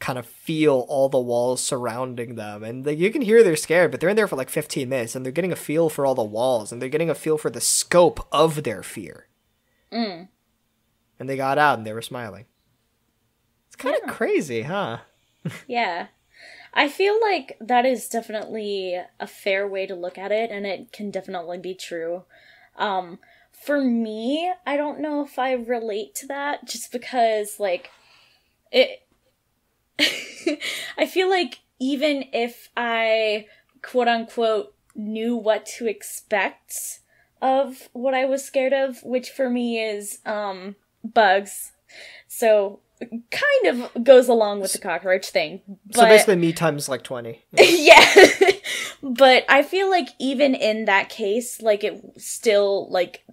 kind of feel all the walls surrounding them, and like, you can hear they're scared, but they're in there for like 15 minutes, and they're getting a feel for all the walls, and they're getting a feel for the scope of their fear Mm. and they got out and they were smiling. It's kind of Yeah. crazy, huh? Yeah. I feel like that is definitely a fair way to look at it, and it can definitely be true. Um, for me, I don't know if I relate to that just because, like, it. I feel like even if I, quote unquote, knew what to expect of what I was scared of, which for me is, um, bugs. So, kind of goes along with the cockroach thing. But... So basically, me times like 20. yeah but i feel like even in that case like it still like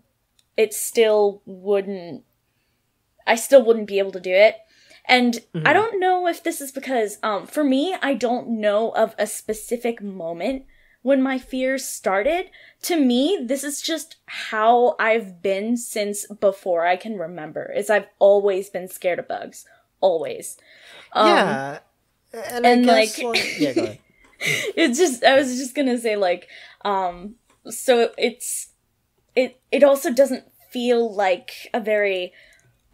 it still wouldn't I still wouldn't be able to do it. And I don't know if this is because, um, for me, I don't know of a specific moment when my fears started. To me, this is just how I've been since before I can remember. Is I've always been scared of bugs, always. Um, yeah. And, I and, guess, like- like, yeah, go ahead. it's just I was just gonna say like um so it's it it also doesn't feel like a very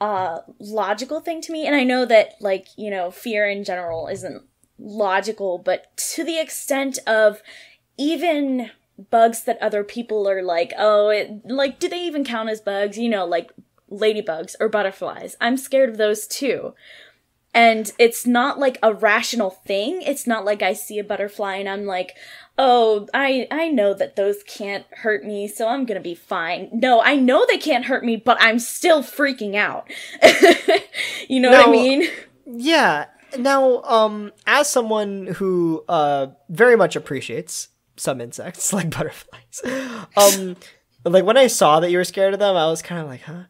uh logical thing to me. And I know that like you know fear in general isn't logical but to the extent of even bugs that other people are like oh it, like do they even count as bugs? You know like ladybugs or butterflies. I'm scared of those too and it's not like a rational thing. It's not like I see a butterfly and I'm like, "Oh, I I know that those can't hurt me, so I'm going to be fine." No, I know they can't hurt me, but I'm still freaking out. you know what I mean? Yeah. Now, um, as someone who uh very much appreciates some insects like butterflies, um, like when I saw that you were scared of them, I was kind of like, huh?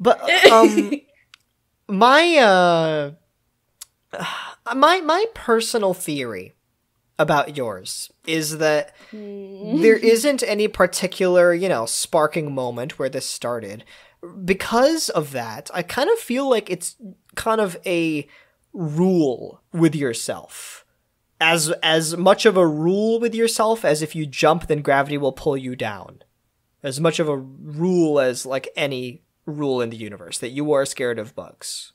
But um, my uh, my my personal theory about yours is that hmm. there isn't any particular, you know, sparking moment where this started. Because of that, I kind of feel like it's kind of a rule with yourself. As as much of a rule with yourself as if you jump then gravity will pull you down. As much of a rule as like any rule in the universe that you are scared of bugs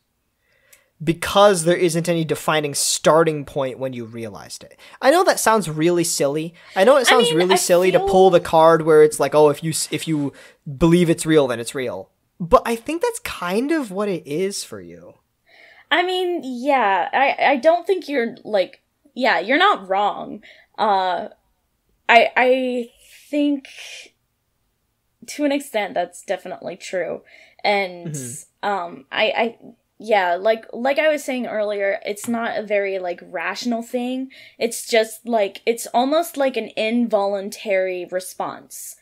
because there isn't any defining starting point when you realized it. I know that sounds really silly. I know it sounds mean, really I silly to pull the card where it's like, oh, if you if you believe it's real, then it's real. But I think that's kind of what it is for you. I mean, yeah, I I don't think you're like yeah, you're not wrong. Uh I I think to an extent that's definitely true. And um I I yeah, like like I was saying earlier, it's not a very like rational thing. It's just like it's almost like an involuntary response.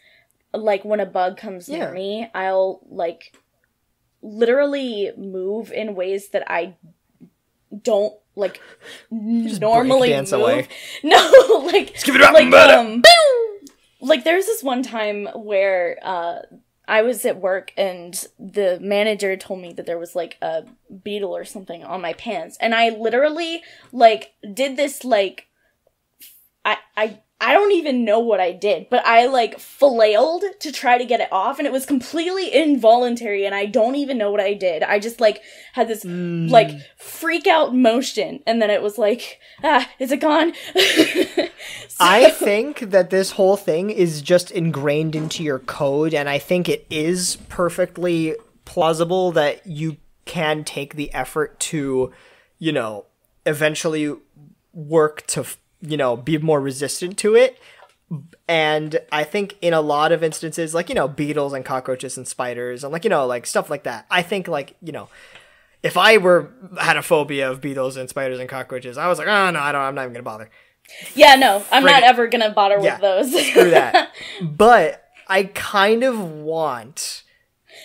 Like when a bug comes Yeah. near me, I'll like literally move in ways that I don't like normally dance move. away. No, like give it up, like um, like there's this one time where uh I was at work and the manager told me that there was like a beetle or something on my pants and I literally like did this like I I I don't even know what I did, but I like flailed to try to get it off and it was completely involuntary and I don't even know what I did. I just like had this like freak out motion and then it was like, ah, is it gone? So- I think that this whole thing is just ingrained into your code, and I think it is perfectly plausible that you can take the effort to, you know, eventually work to, you know, be more resistant to it. And I think in a lot of instances, like, you know, beetles and cockroaches and spiders and like, you know, like stuff like that, I think like, you know, if I were had a phobia of beetles and spiders and cockroaches, I was like, oh no, I don't, I'm not even gonna bother. Yeah, no, I'm not ever gonna bother Yeah, with those. Screw that. But I kind of want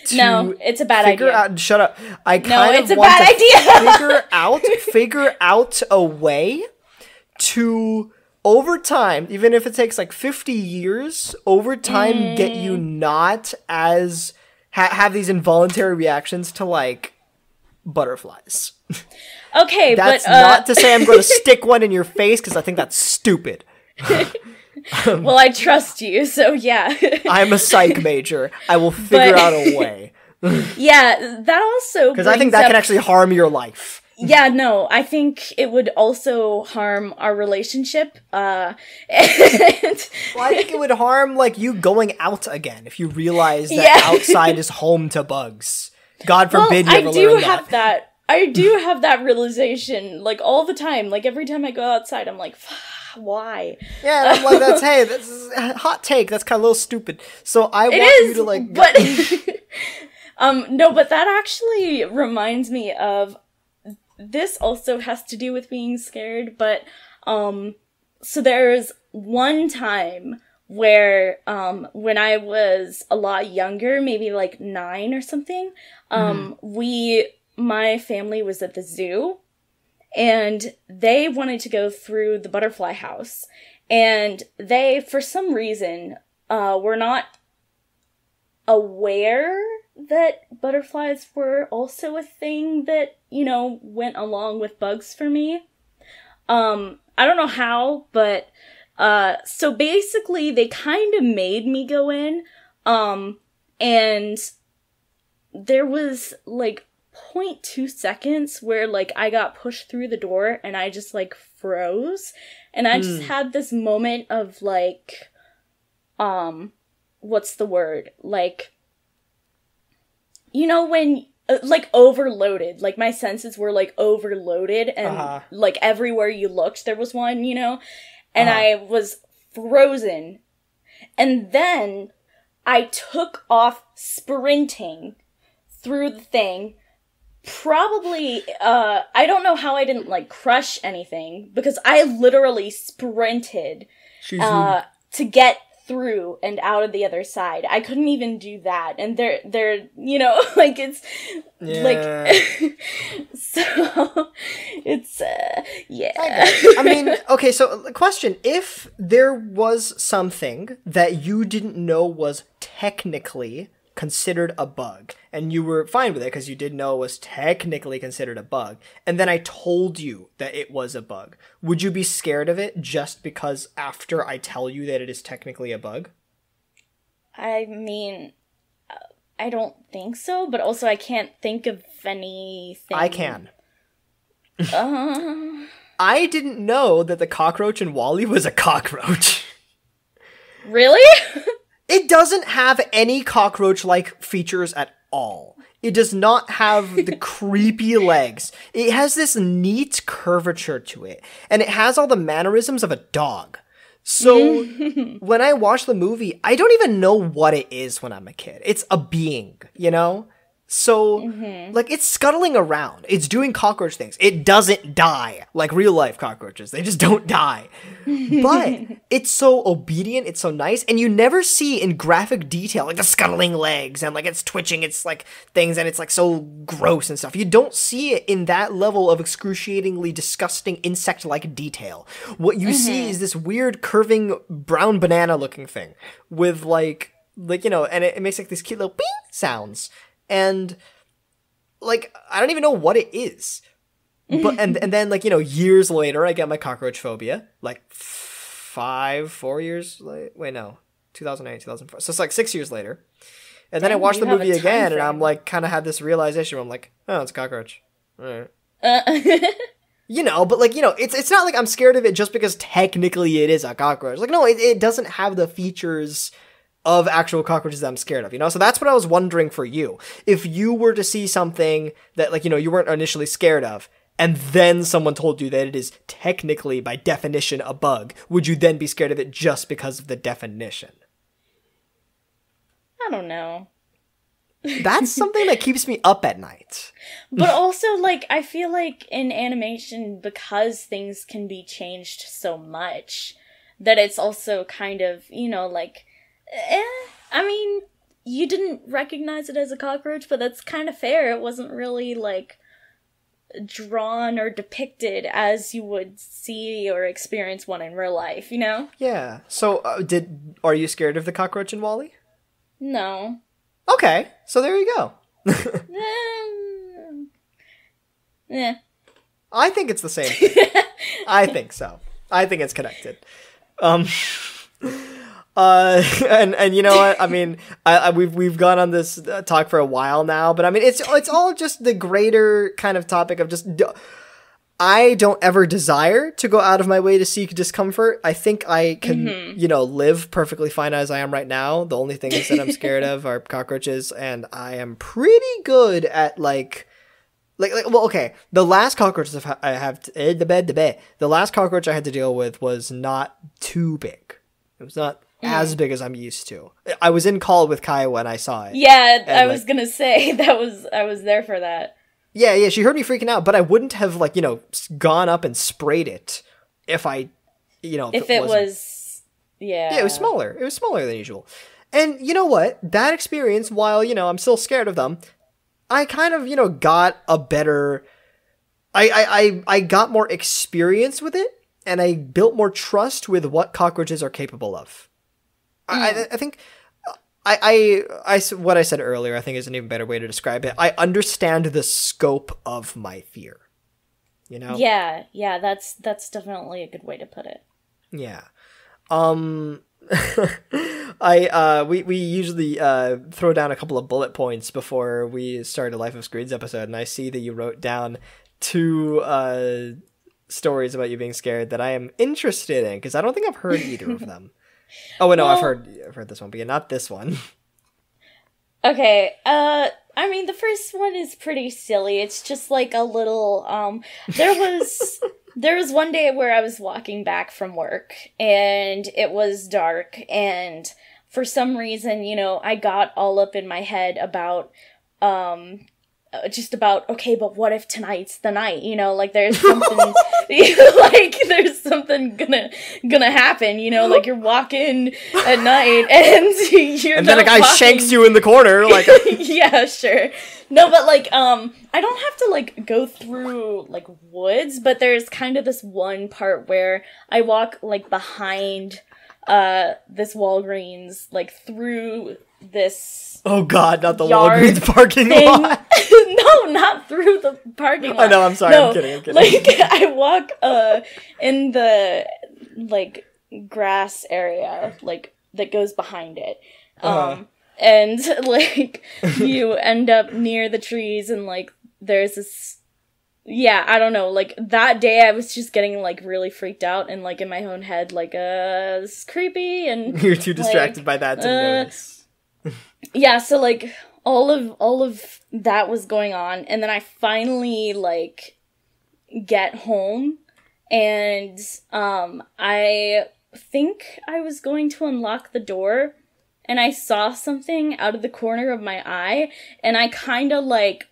to no, it's a bad figure idea. out. Shut up. I kind no, of a want bad to idea. figure out figure out a way to over time, even if it takes like fifty years, over time get you Mm. not as ha- have these involuntary reactions to like butterflies. okay, That's but uh, not to say I'm going to stick one in your face because I think that's stupid. well, I trust you, so yeah, I'm a psych major. I will figure But- out a way yeah. That also because I think that can actually harm your life. Yeah, no, I think it would also harm our relationship. Uh, and Well, I think it would harm like you going out again if you realize that Yeah. outside is home to bugs. God well, forbid you I ever do learn have that. I do have that realization, like all the time. Like every time I go outside, I'm like, why? Yeah, I'm like that's hey, that's a hot take. That's kind of a little stupid. So I It want is, you to like. but um, no, but that actually reminds me of this. Also has to do with being scared, but um, so there's one time where um when I was a lot younger, maybe like nine or something, um we my family was at the zoo and they wanted to go through the butterfly house and they for some reason uh, were not aware that butterflies were also a thing that you know went along with bugs for me. Um i don't know how but uh so basically they kind of made me go in um and there was like 0.2 seconds where like I got pushed through the door and I just like froze and I just had this moment of like um what's the word like you know when uh, like overloaded like my senses were like overloaded and Uh-huh. like everywhere you looked there was one you know and Uh-huh. I was frozen and then I took off sprinting through the thing. Probably, uh, I don't know how I didn't like crush anything because I literally sprinted, uh, to get through and out of the other side. I couldn't even do that. And they're, they're, you know, like it's, Yeah. like, so, it's, uh, yeah. I mean, okay, so the question. If there was something that you didn't know was technically considered a bug, and you were fine with it because you did know it was technically considered a bug, and then I told you that it was a bug, would you be scared of it just because after I tell you that it is technically a bug? I mean, I don't think so, but also I can't think of anything. I can. Uh, I didn't know that the cockroach in WALL-E was a cockroach. really? It doesn't have any cockroach like features at all. It does not have the creepy legs. It has this neat curvature to it, and it has all the mannerisms of a dog. So when I watch the movie, I don't even know what it is when I'm a kid. It's a being, you know? So, mm-hmm. like, it's scuttling around. It's doing cockroach things. It doesn't die like real life cockroaches. They just don't die. But it's so obedient. It's so nice. And you never see in graphic detail, like, the scuttling legs and, like, it's twitching its, like, things and it's, like, so gross and stuff. You don't see it in that level of excruciatingly disgusting insect like detail. What you see mm-hmm. is this weird curving brown banana looking thing with, like, like, you know, and it, it makes, like, these cute little bing sounds and like I don't even know what it is. But and and then like you know years later I get my cockroach phobia. Like f- five four years late wait no 2008 2004 so it's like six years later. And then I watched the movie again and I'm like kind of had this realization where I'm like oh it's a cockroach. All right Uh, you know but like you know it's it's not like I'm scared of it just because technically it is a cockroach. Like no it, it doesn't have the features of actual cockroaches that I'm scared of, you know? So that's what I was wondering for you. If you were to see something that, like, you know, you weren't initially scared of, and then someone told you that it is technically, by definition, a bug, would you then be scared of it just because of the definition? I don't know. That's something that keeps me up at night. But also, like, I feel like in animation, because things can be changed so much, that it's also kind of, you know, like, eh, I mean, you didn't recognize it as a cockroach, but that's kind of fair. It wasn't really, like, drawn or depicted as you would see or experience one in real life, you know? Yeah. So, uh, did are you scared of the cockroach in WALL-E? No. Okay. So there you go. Eh. Yeah. I think it's the same. I think so. I think it's connected. Um, uh, and and you know what? I mean, I, I we've we've gone on this uh, talk for a while now, but I mean, it's it's all just the greater kind of topic of just. d- I don't ever desire to go out of my way to seek discomfort. I think I can, you know, live perfectly fine as I am right now. The only things that I'm scared of are cockroaches, and I am pretty good at like like, like well okay the last cockroach i have eh, the bed the bed the last cockroach i had to deal with was not too big it was not as mm-hmm. big as i'm used to. I was in call with kae when i saw it. Yeah, I And, was gonna say that was I was there for that. yeah yeah she heard me freaking out but i wouldn't have like you know gone up and sprayed it if i you know If it wasn't- was, yeah, yeah it was smaller. It was smaller than usual. And you know what? That experience while you know i'm still scared of them I kind of, you know, got a better I, I, I, I got more experience with it and I built more trust with what cockroaches are capable of. I, I, I think I, I, I, what I said earlier, I think is an even better way to describe it. I understand the scope of my fear. You know? Yeah, yeah, that's that's definitely a good way to put it. Yeah. Um I uh we we usually uh throw down a couple of bullet points before we start a Life of Screens episode and I see that you wrote down two uh stories about you being scared that I am interested in because I don't think I've heard either of them. Oh no, Well- I've heard I've heard this one, but yeah, not this one. Okay, uh I mean the first one is pretty silly. It's just like a little um there was there was one day where I was walking back from work and it was dark and for some reason, you know, I got all up in my head about um just about okay but what if tonight's the night you know like there's something like there's something gonna gonna happen you know like you're walking at night and you're and then a guy walking- shanks you in the corner like yeah, sure. No, but like, um, I don't have to like go through like woods, but there's kind of this one part where I walk like behind uh this Walgreens, like through this Oh god, not the Walgreens parking thing. lot. no, not through the parking lot. I know, I'm sorry, I'm kidding, I'm kidding. Like I walk uh in the like grass area, like that goes behind it. Um Uh-huh. and like you end up near the trees and like there's this yeah, I don't know. Like that day I was just getting like really freaked out and like in my own head like uh this is creepy and You're too distracted by that to uh, notice. Yeah so like all of all of that was going on and then i finally like get home and um i think i was going to unlock the door and i saw something out of the corner of my eye and i kind of like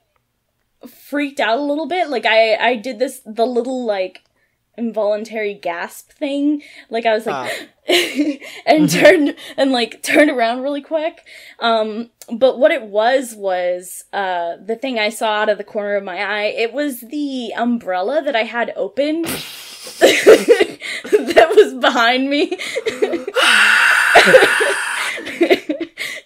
freaked out a little bit. Like i i did this the little like involuntary gasp thing. Like i was like and turned and like turned around really quick. Um but what it was was uh the thing i saw out of the corner of my eye it was the umbrella that i had open that was behind me.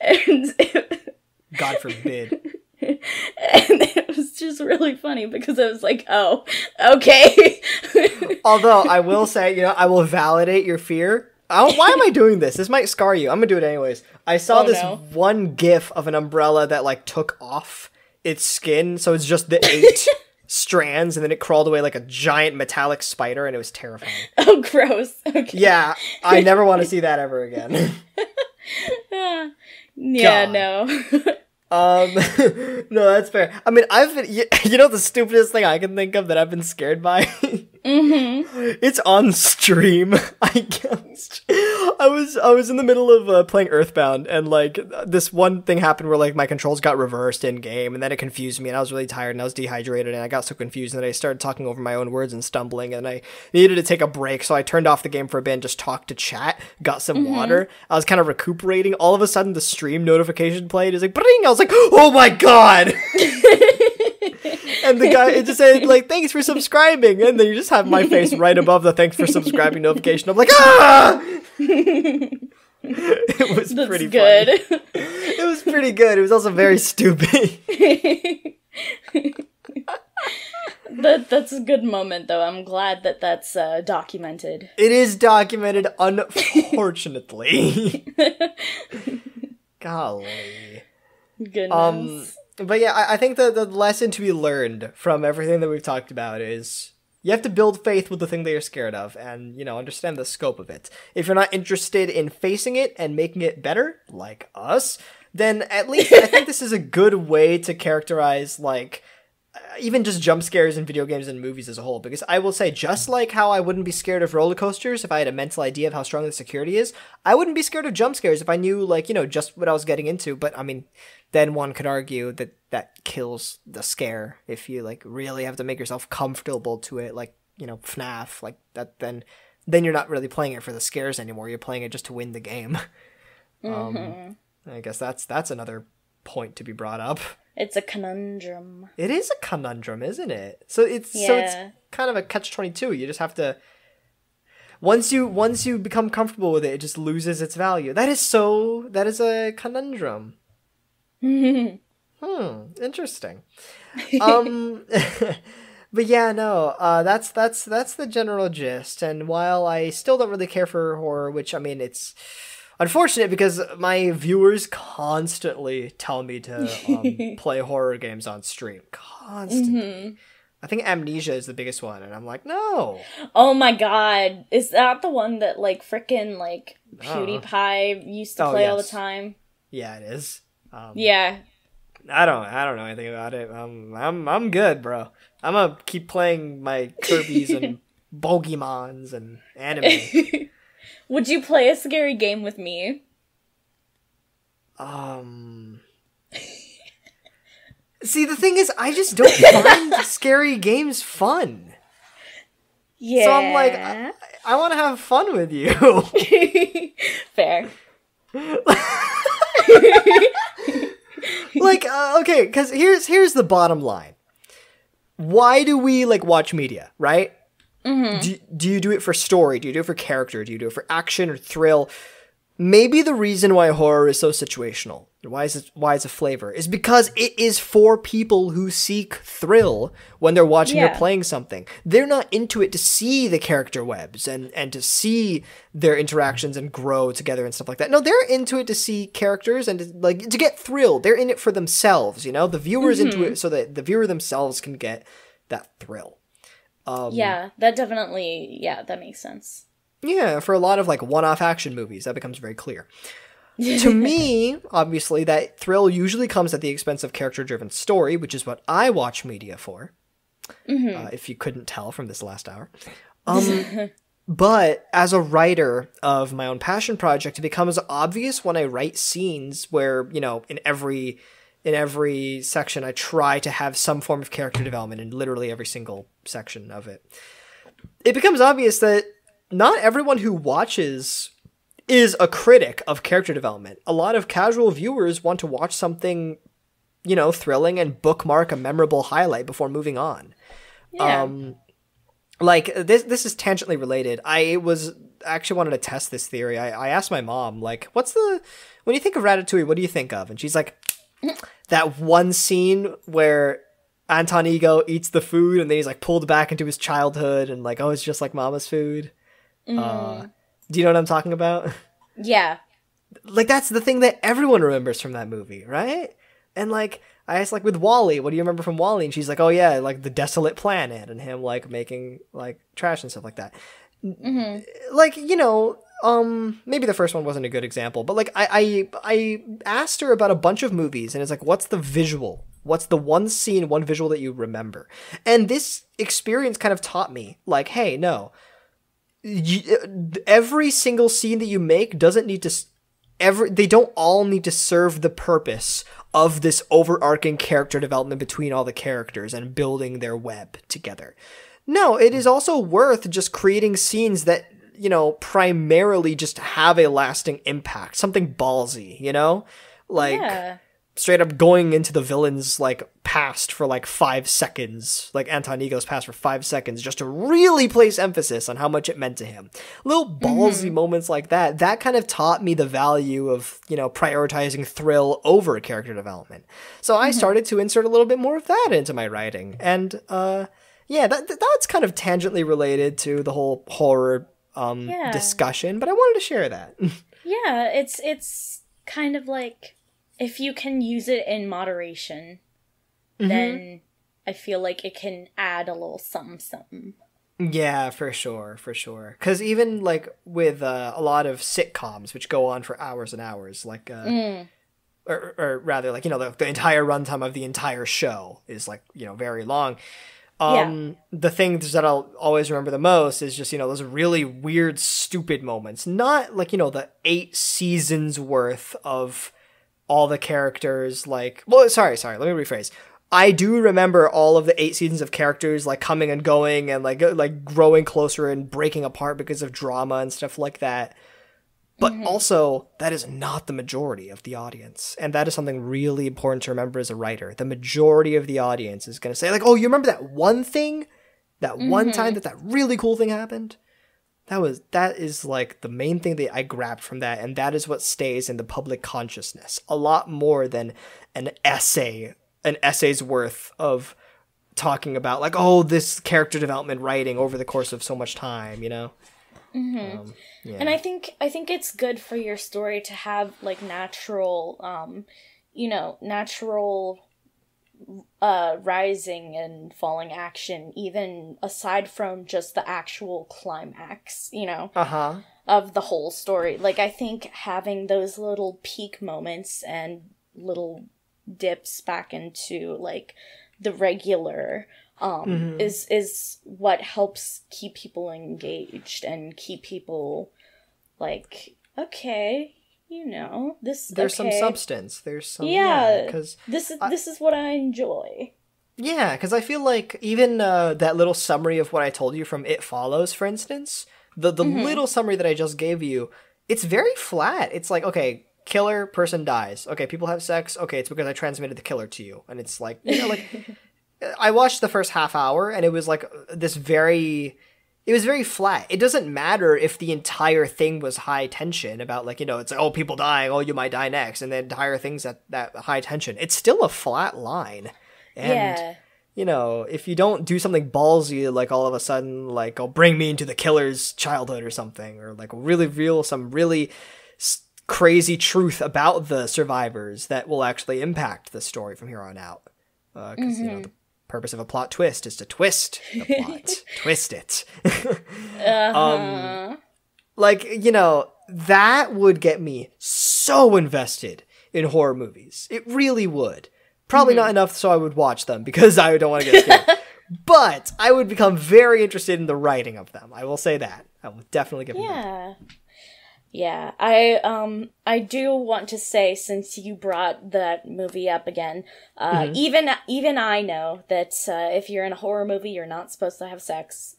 And it, God forbid. And it was just really funny because I was like, "Oh, okay." Although I will say, you know, I will validate your fear. I don't- why am I doing this? This might scar you. I'm gonna do it anyways. I saw Oh, this no. one GIF of an umbrella that like took off its skin, so it's just the eight strands, and then it crawled away like a giant metallic spider, and it was terrifying. oh, gross. Okay. Yeah, I never want to see that ever again. Ah. yeah, God. no. Um, no, that's fair. I mean, I've been, you, you know, the stupidest thing I can think of that I've been scared by. mhm. it's on stream. I guess I was I was in the middle of uh, playing Earthbound, and like this one thing happened where like my controls got reversed in game, and then it confused me, and I was really tired, and I was dehydrated, and I got so confused, that I started talking over my own words and stumbling, and I needed to take a break, so I turned off the game for a bit, and just talked to chat, got some water. I was kind of recuperating. All of a sudden, the stream notification played. It's like, bring. I was like, oh my god. and the guy it just said like thanks for subscribing and then you just have my face right above the thanks for subscribing notification i'm like ah it was That's pretty good. funny. it was pretty good it was also very stupid that that's a good moment though. I'm glad that that's uh, documented. it is documented unfortunately golly Goodness. Um, but yeah, I, I think the the lesson to be learned from everything that we've talked about is you have to build faith with the thing that you're scared of, and you know understand the scope of it. If you're not interested in facing it and making it better, like us, then at least I think this is a good way to characterize like even just jump scares in video games and movies as a whole. Because I will say, just like how I wouldn't be scared of roller coasters if I had a mental idea of how strong the security is, I wouldn't be scared of jump scares if I knew, like, you know, just what I was getting into. But I mean, then one could argue that that kills the scare if you like really have to make yourself comfortable to it, like you know, FNAF, like that. Then then you're not really playing it for the scares anymore. You're playing it just to win the game. Um, I guess that's that's another point to be brought up. It's a conundrum. It is a conundrum, isn't it? So it's so it's kind of a catch twenty two. You just have to once you once you become comfortable with it, it just loses its value. That is so that is a conundrum. Hmm, interesting. Um but yeah, no, uh that's that's that's the general gist. And while I still don't really care for horror, which I mean it's unfortunate because my viewers constantly tell me to um, play horror games on stream. Constantly. I think Amnesia is the biggest one, and I'm like, no. Oh my god. Is that the one that like frickin' like PewDiePie used to Oh, play all the time? Yeah, it is. Um, Yeah. I don't. I don't know anything about it. Um, I'm. I'm good, bro. I'm gonna keep playing my Kirby's and Pokemons and anime. Would you play a scary game with me? Um. See, the thing is, I just don't find scary games fun. Yeah. So I'm like, I, I want to have fun with you. Fair. like, uh, okay, because here's here's the bottom line. Why do we like watch media, right? Mm-hmm. Do, do you do it for story? Do you do it for character? Do you do it for action or thrill? Maybe the reason why horror is so situational, why is it why it's a flavor, is because it is for people who seek thrill when they're watching or playing something. They're not into it to see the character webs and and to see their interactions and grow together and stuff like that. No, they're into it to see characters and to, like to get thrilled. They're in it for themselves, you know. The viewer's into mm-hmm. it so that the viewer themselves can get that thrill. Um, yeah, that definitely. Yeah, that makes sense. Yeah, for a lot of like one-off action movies, that becomes very clear. to me, obviously, that thrill usually comes at the expense of character-driven story, which is what I watch media for. Uh, if you couldn't tell from this last hour. Um, but as a writer of my own passion project, it becomes obvious when I write scenes where you know in every in every section I try to have some form of character development in literally every single section of it. It becomes obvious that not everyone who watches is a critic of character development. A lot of casual viewers want to watch something, you know, thrilling and bookmark a memorable highlight before moving on. Yeah. Um, like this, this is tangentially related. I was actually wanted to test this theory. I, I asked my mom, like, what's the when you think of Ratatouille, what do you think of? And she's like, that one scene where Anton Ego eats the food and then he's like pulled back into his childhood and like, oh, it's just like Mama's food. Uh, do you know what I'm talking about? yeah. like that's the thing that everyone remembers from that movie, right? And like I asked like with WALL-E, what do you remember from WALL-E? And she's like, oh yeah, like the desolate planet and him like making like trash and stuff like that. Like you know, um, maybe the first one wasn't a good example, but like I I I asked her about a bunch of movies, and it's like, what's the visual? What's the one scene, one visual that you remember? And this experience kind of taught me, like, hey, no, you, every single scene that you make doesn't need to every they don't all need to serve the purpose of this overarching character development between all the characters and building their web together. No, it is also worth just creating scenes that, you know, primarily just have a lasting impact, something ballsy, you know? Like yeah. straight up going into the villain's like past for like five seconds, like Anton Ego's past for five seconds, just to really place emphasis on how much it meant to him. Little ballsy moments like that, that kind of taught me the value of, you know, prioritizing thrill over character development. So I started to insert a little bit more of that into my writing. And uh yeah, that- that's kind of tangentially related to the whole horror um Yeah. discussion, but I wanted to share that. Yeah, it's it's kind of like if you can use it in moderation, Mm-hmm. then I feel like it can add a little something something. Yeah, for sure, for sure. Because even like with uh, a lot of sitcoms, which go on for hours and hours, like, uh, Mm. or, or rather, like you know, the, the entire runtime of the entire show is like you know very long. Um, the things that I'll always remember the most is just you know those really weird, stupid moments. Not like you know the eight seasons worth of all the characters. Like, well, sorry, sorry. Let me rephrase. I do remember all of the eight seasons of characters like coming and going and like like growing closer and breaking apart because of drama and stuff like that. But mm-hmm. also, that is not the majority of the audience. And that is something really important to remember as a writer. The majority of the audience is going to say, like, oh, you remember that one thing? That one mm-hmm. time that that really cool thing happened? That was, that is like the main thing that I grabbed from that. And that is what stays in the public consciousness a lot more than an essay, an essay's worth of talking about, like, oh, this character development writing over the course of so much time, you know? Um, yeah. And I think I think it's good for your story to have like natural um you know, natural uh rising and falling action even aside from just the actual climax, you know, uh huh. of the whole story. Like I think having those little peak moments and little dips back into like the regular um is is what helps keep people engaged and keep people like okay you know this There's okay, some substance. There's some Yeah. yeah, because this is this is what i enjoy yeah, because I feel like even uh, that little summary of what I told you from It Follows, for instance, the the little summary that I just gave you, it's very flat. It's like okay, killer person dies. Okay, people have sex. Okay, it's because I transmitted the killer to you, and it's like you know like. I watched the first half hour and it was like this very it was very flat. It doesn't matter if the entire thing was high tension about like, you know, it's like, oh people dying, oh you might die next, and the entire thing's at that high tension. It's still a flat line. And yeah you know, if you don't do something ballsy, like all of a sudden, like, oh, bring me into the killer's childhood or something, or like really reveal some really crazy truth about the survivors that will actually impact the story from here on out. Uh, because, you know, mm-hmm. the purpose of a plot twist is to twist the plot, twist it. um, like, you know, that would get me so invested in horror movies. It really would. Probably not enough so I would watch them because I don't want to get scared. but I would become very interested in the writing of them. I will say that. I will definitely give them that. yeah yeah i um i do want to say since you brought that movie up again uh Mm-hmm. even even i know that uh, if you're in a horror movie you're not supposed to have sex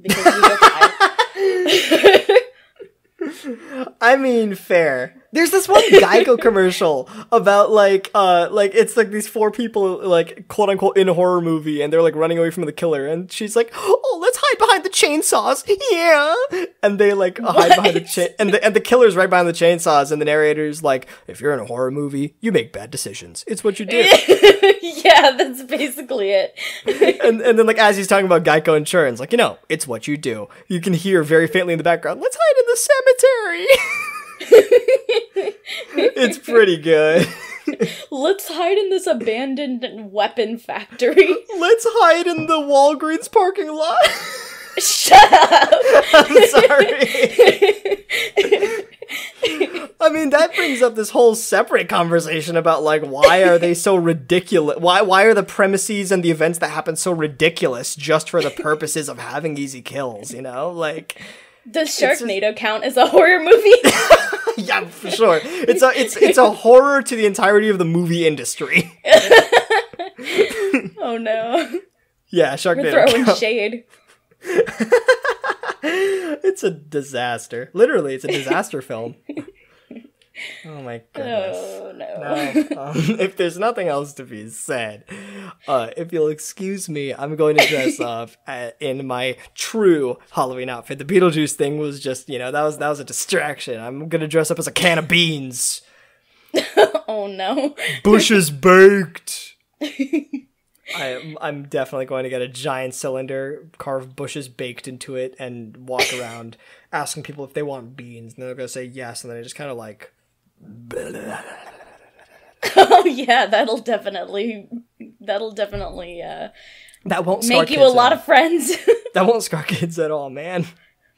because you will die I mean, fair. There's this one Geico commercial about like, uh, like it's like these four people, like quote unquote, in a horror movie, and they're like running away from the killer, and she's like, "Oh, let's hide behind the chainsaws, yeah." And they like hide behind the What? chain, and the and the killer's right behind the chainsaws, and the narrator's like, "If you're in a horror movie, you make bad decisions. It's what you do." yeah that's basically it and and then like as he's talking about Geico insurance, like you know, it's what you do. You can hear very faintly in the background, "Let's hide in the cemetery." it's pretty good. let's hide in this abandoned weapon factory Let's hide in the Walgreens parking lot. shut up I'm sorry. I mean, that brings up this whole separate conversation about like why are they so ridiculous? Why why are the premises and the events that happen so ridiculous just for the purposes of having easy kills? You know, like does sharknado count as a horror movie yeah, for sure. It's a it's it's a horror to the entirety of the movie industry. oh no Yeah, we're throwing shade it's a disaster. Literally, it's a disaster film. Oh my goodness. oh no No, um, if there's nothing else to be said, uh, if you'll excuse me, I'm going to dress up uh, in my true Halloween outfit. The Beetlejuice thing was just, you know, that was that was a distraction. I'm gonna dress up as a can of beans. oh no Bush's baked. I, I'm definitely going to get a giant cylinder, carve Bush's baked into it, and walk around asking people if they want beans, and they're gonna say yes, and then I just kind of like. oh yeah that'll definitely that'll definitely uh That won't make you a lot of friends That won't scar kids at all, man.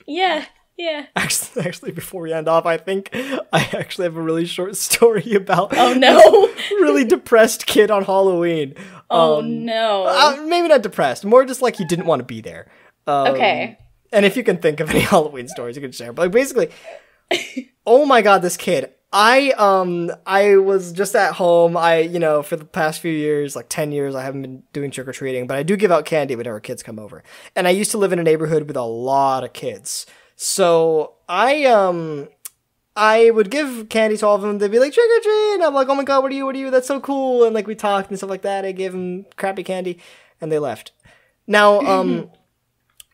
yeah yeah Actually, actually, before we end off, I think I actually have a really short story about oh no really depressed kid on Halloween. oh Um, no uh, maybe not depressed, more just like he didn't want to be there. Um, okay And if you can think of any Halloween stories you can share, but like basically, oh my god, this kid. I um I was just at home. I you know for the past few years, like ten years, I haven't been doing trick or treating, but I do give out candy whenever kids come over. And I used to live in a neighborhood with a lot of kids, so I um I would give candy to all of them. They'd be like trick or treat. And I'm like, oh my god, what are you? What are you? That's so cool. And like we talked and stuff like that. I gave them crappy candy, and they left. Now, um,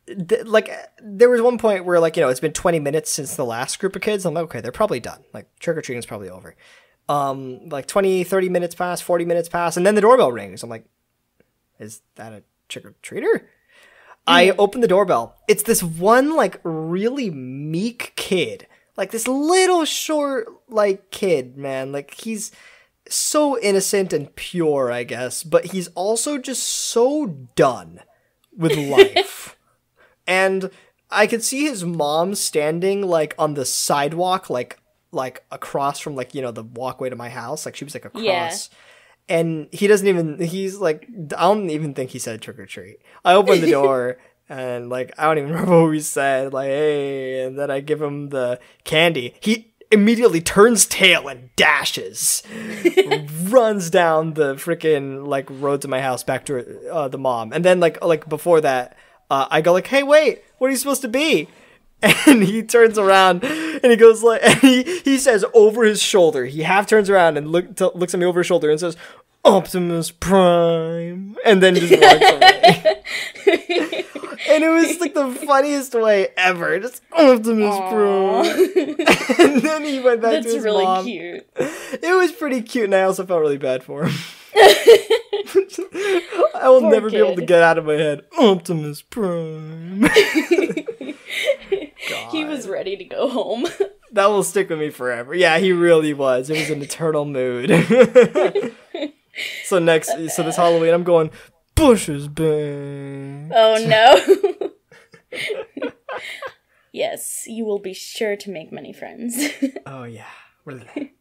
th- like there was one point where like you know it's been 20 minutes since the last group of kids. I'm like, okay, they're probably done. Like trick or treating's probably over. Um, like 20, 30 minutes pass, 40 minutes pass, and then the doorbell rings. I'm like, is that a trick or treater? I open the doorbell. It's this one like really meek kid. Like this little short like kid, man. Like he's so innocent and pure, I guess, but he's also just so done with life. And I could see his mom standing like on the sidewalk like like across from like, you know, the walkway to my house. Like she was like across. Yeah. And he doesn't even he's like I don't even think he said trick or treat. I open the door and like I don't even remember what we said, like, hey, and then I give him the candy. He immediately turns tail and dashes, runs down the freaking like road to my house back to uh, the mom, and then like like before that, uh, I go like, hey, wait, what are you supposed to be? And he turns around and he goes like, and he, he says over his shoulder, he half turns around and look, t- looks at me over his shoulder and says, Optimus Prime, and then just walks away. and it was like the funniest way ever. Just Optimus Prime. and then he went back That's to his really mom. cute. It was pretty cute, and I also felt really bad for him. I will Poor never be able to get out of my head. Optimus Prime. He was ready to go home. that will stick with me forever. Yeah, he really was. It was an eternal mood. so next, so this Halloween, I'm going Bush's Bang. Oh no. yes, you will be sure to make many friends. Oh yeah, really.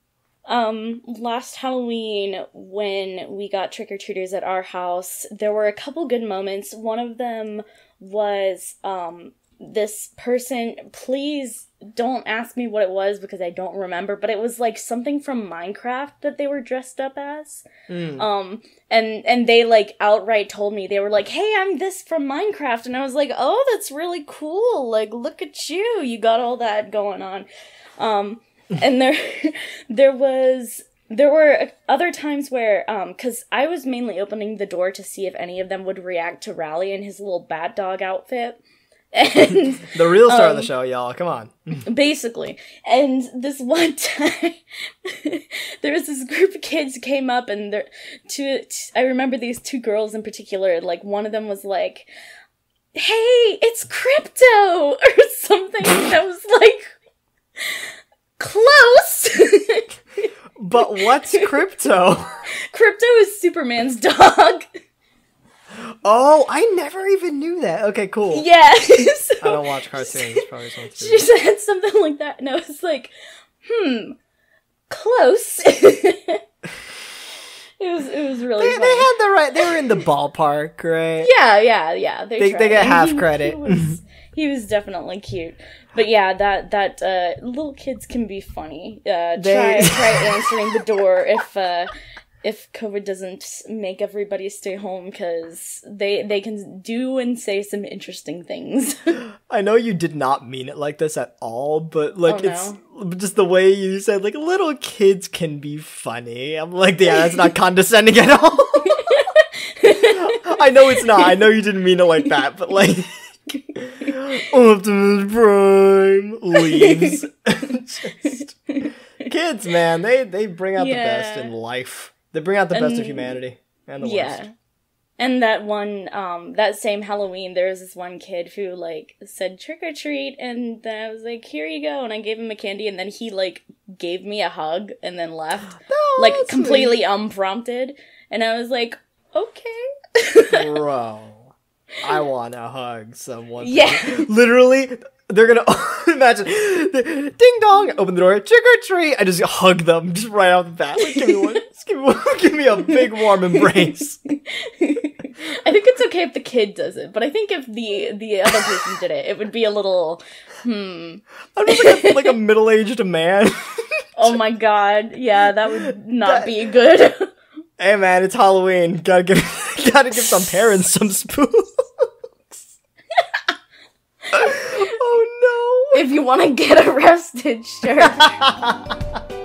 Um, last Halloween, when we got trick or treaters at our house, there were a couple good moments. One of them was um, this person. Please don't ask me what it was because I don't remember, but it was like something from Minecraft that they were dressed up as. Mm. Um, and and they like outright told me they were like, "Hey, I'm this from Minecraft," and I was like, "Oh, that's really cool! Like, look at you! You got all that going on." Um, and there there was there were other times where um because i was mainly opening the door to see if any of them would react to rally in his little bat dog outfit and The real star of the Um, show, y'all. Come on. basically and this one time there was this group of kids came up and there two i remember these two girls in particular like one of them was like hey it's Krypto or something and i was like close But what's Krypto? Krypto is superman's dog Oh, I never even knew that. Okay, cool. yeah so I don't watch cartoons. Probably something she said something like that and i was like hmm close it was it was really They, they had the right. They were in the ballpark, right? Yeah, yeah, yeah. They, They- they get half he- credit. He was, he was definitely cute, but yeah, that that uh, little kids can be funny. Uh, They- try try answering the door if uh, if COVID doesn't make everybody stay home because they they can do and say some interesting things. I know you did not mean it like this at all, but like Oh, it's just the way you said like little kids can be funny. I'm like, yeah, that's not condescending at all. I know it's not. I know you didn't mean it like that, but like Optimus Prime leaves. Just- kids, man, they they bring out the best in life. They bring out the best of humanity and the yeah. worst. And that one, um, that same Halloween, there was this one kid who like said trick or treat, and then I was like, "Here you go," and I gave him a candy, and then he like gave me a hug and then left, like completely unprompted, and I was like, "Okay." bro. I want to hug someone. Yeah. literally they're gonna imagine ding dong open the door trick or treat i just hug them just right off the bat like give me one just give me, one, give me a big warm embrace I think it's okay if the kid does it, but I think if the the other person did it, it would be a little, hmm. i'm just like a, like a middle-aged man Oh my god, yeah, that would not That- be good. hey man it's halloween gotta give gotta give some parents some spoons oh if you want to get arrested, sure.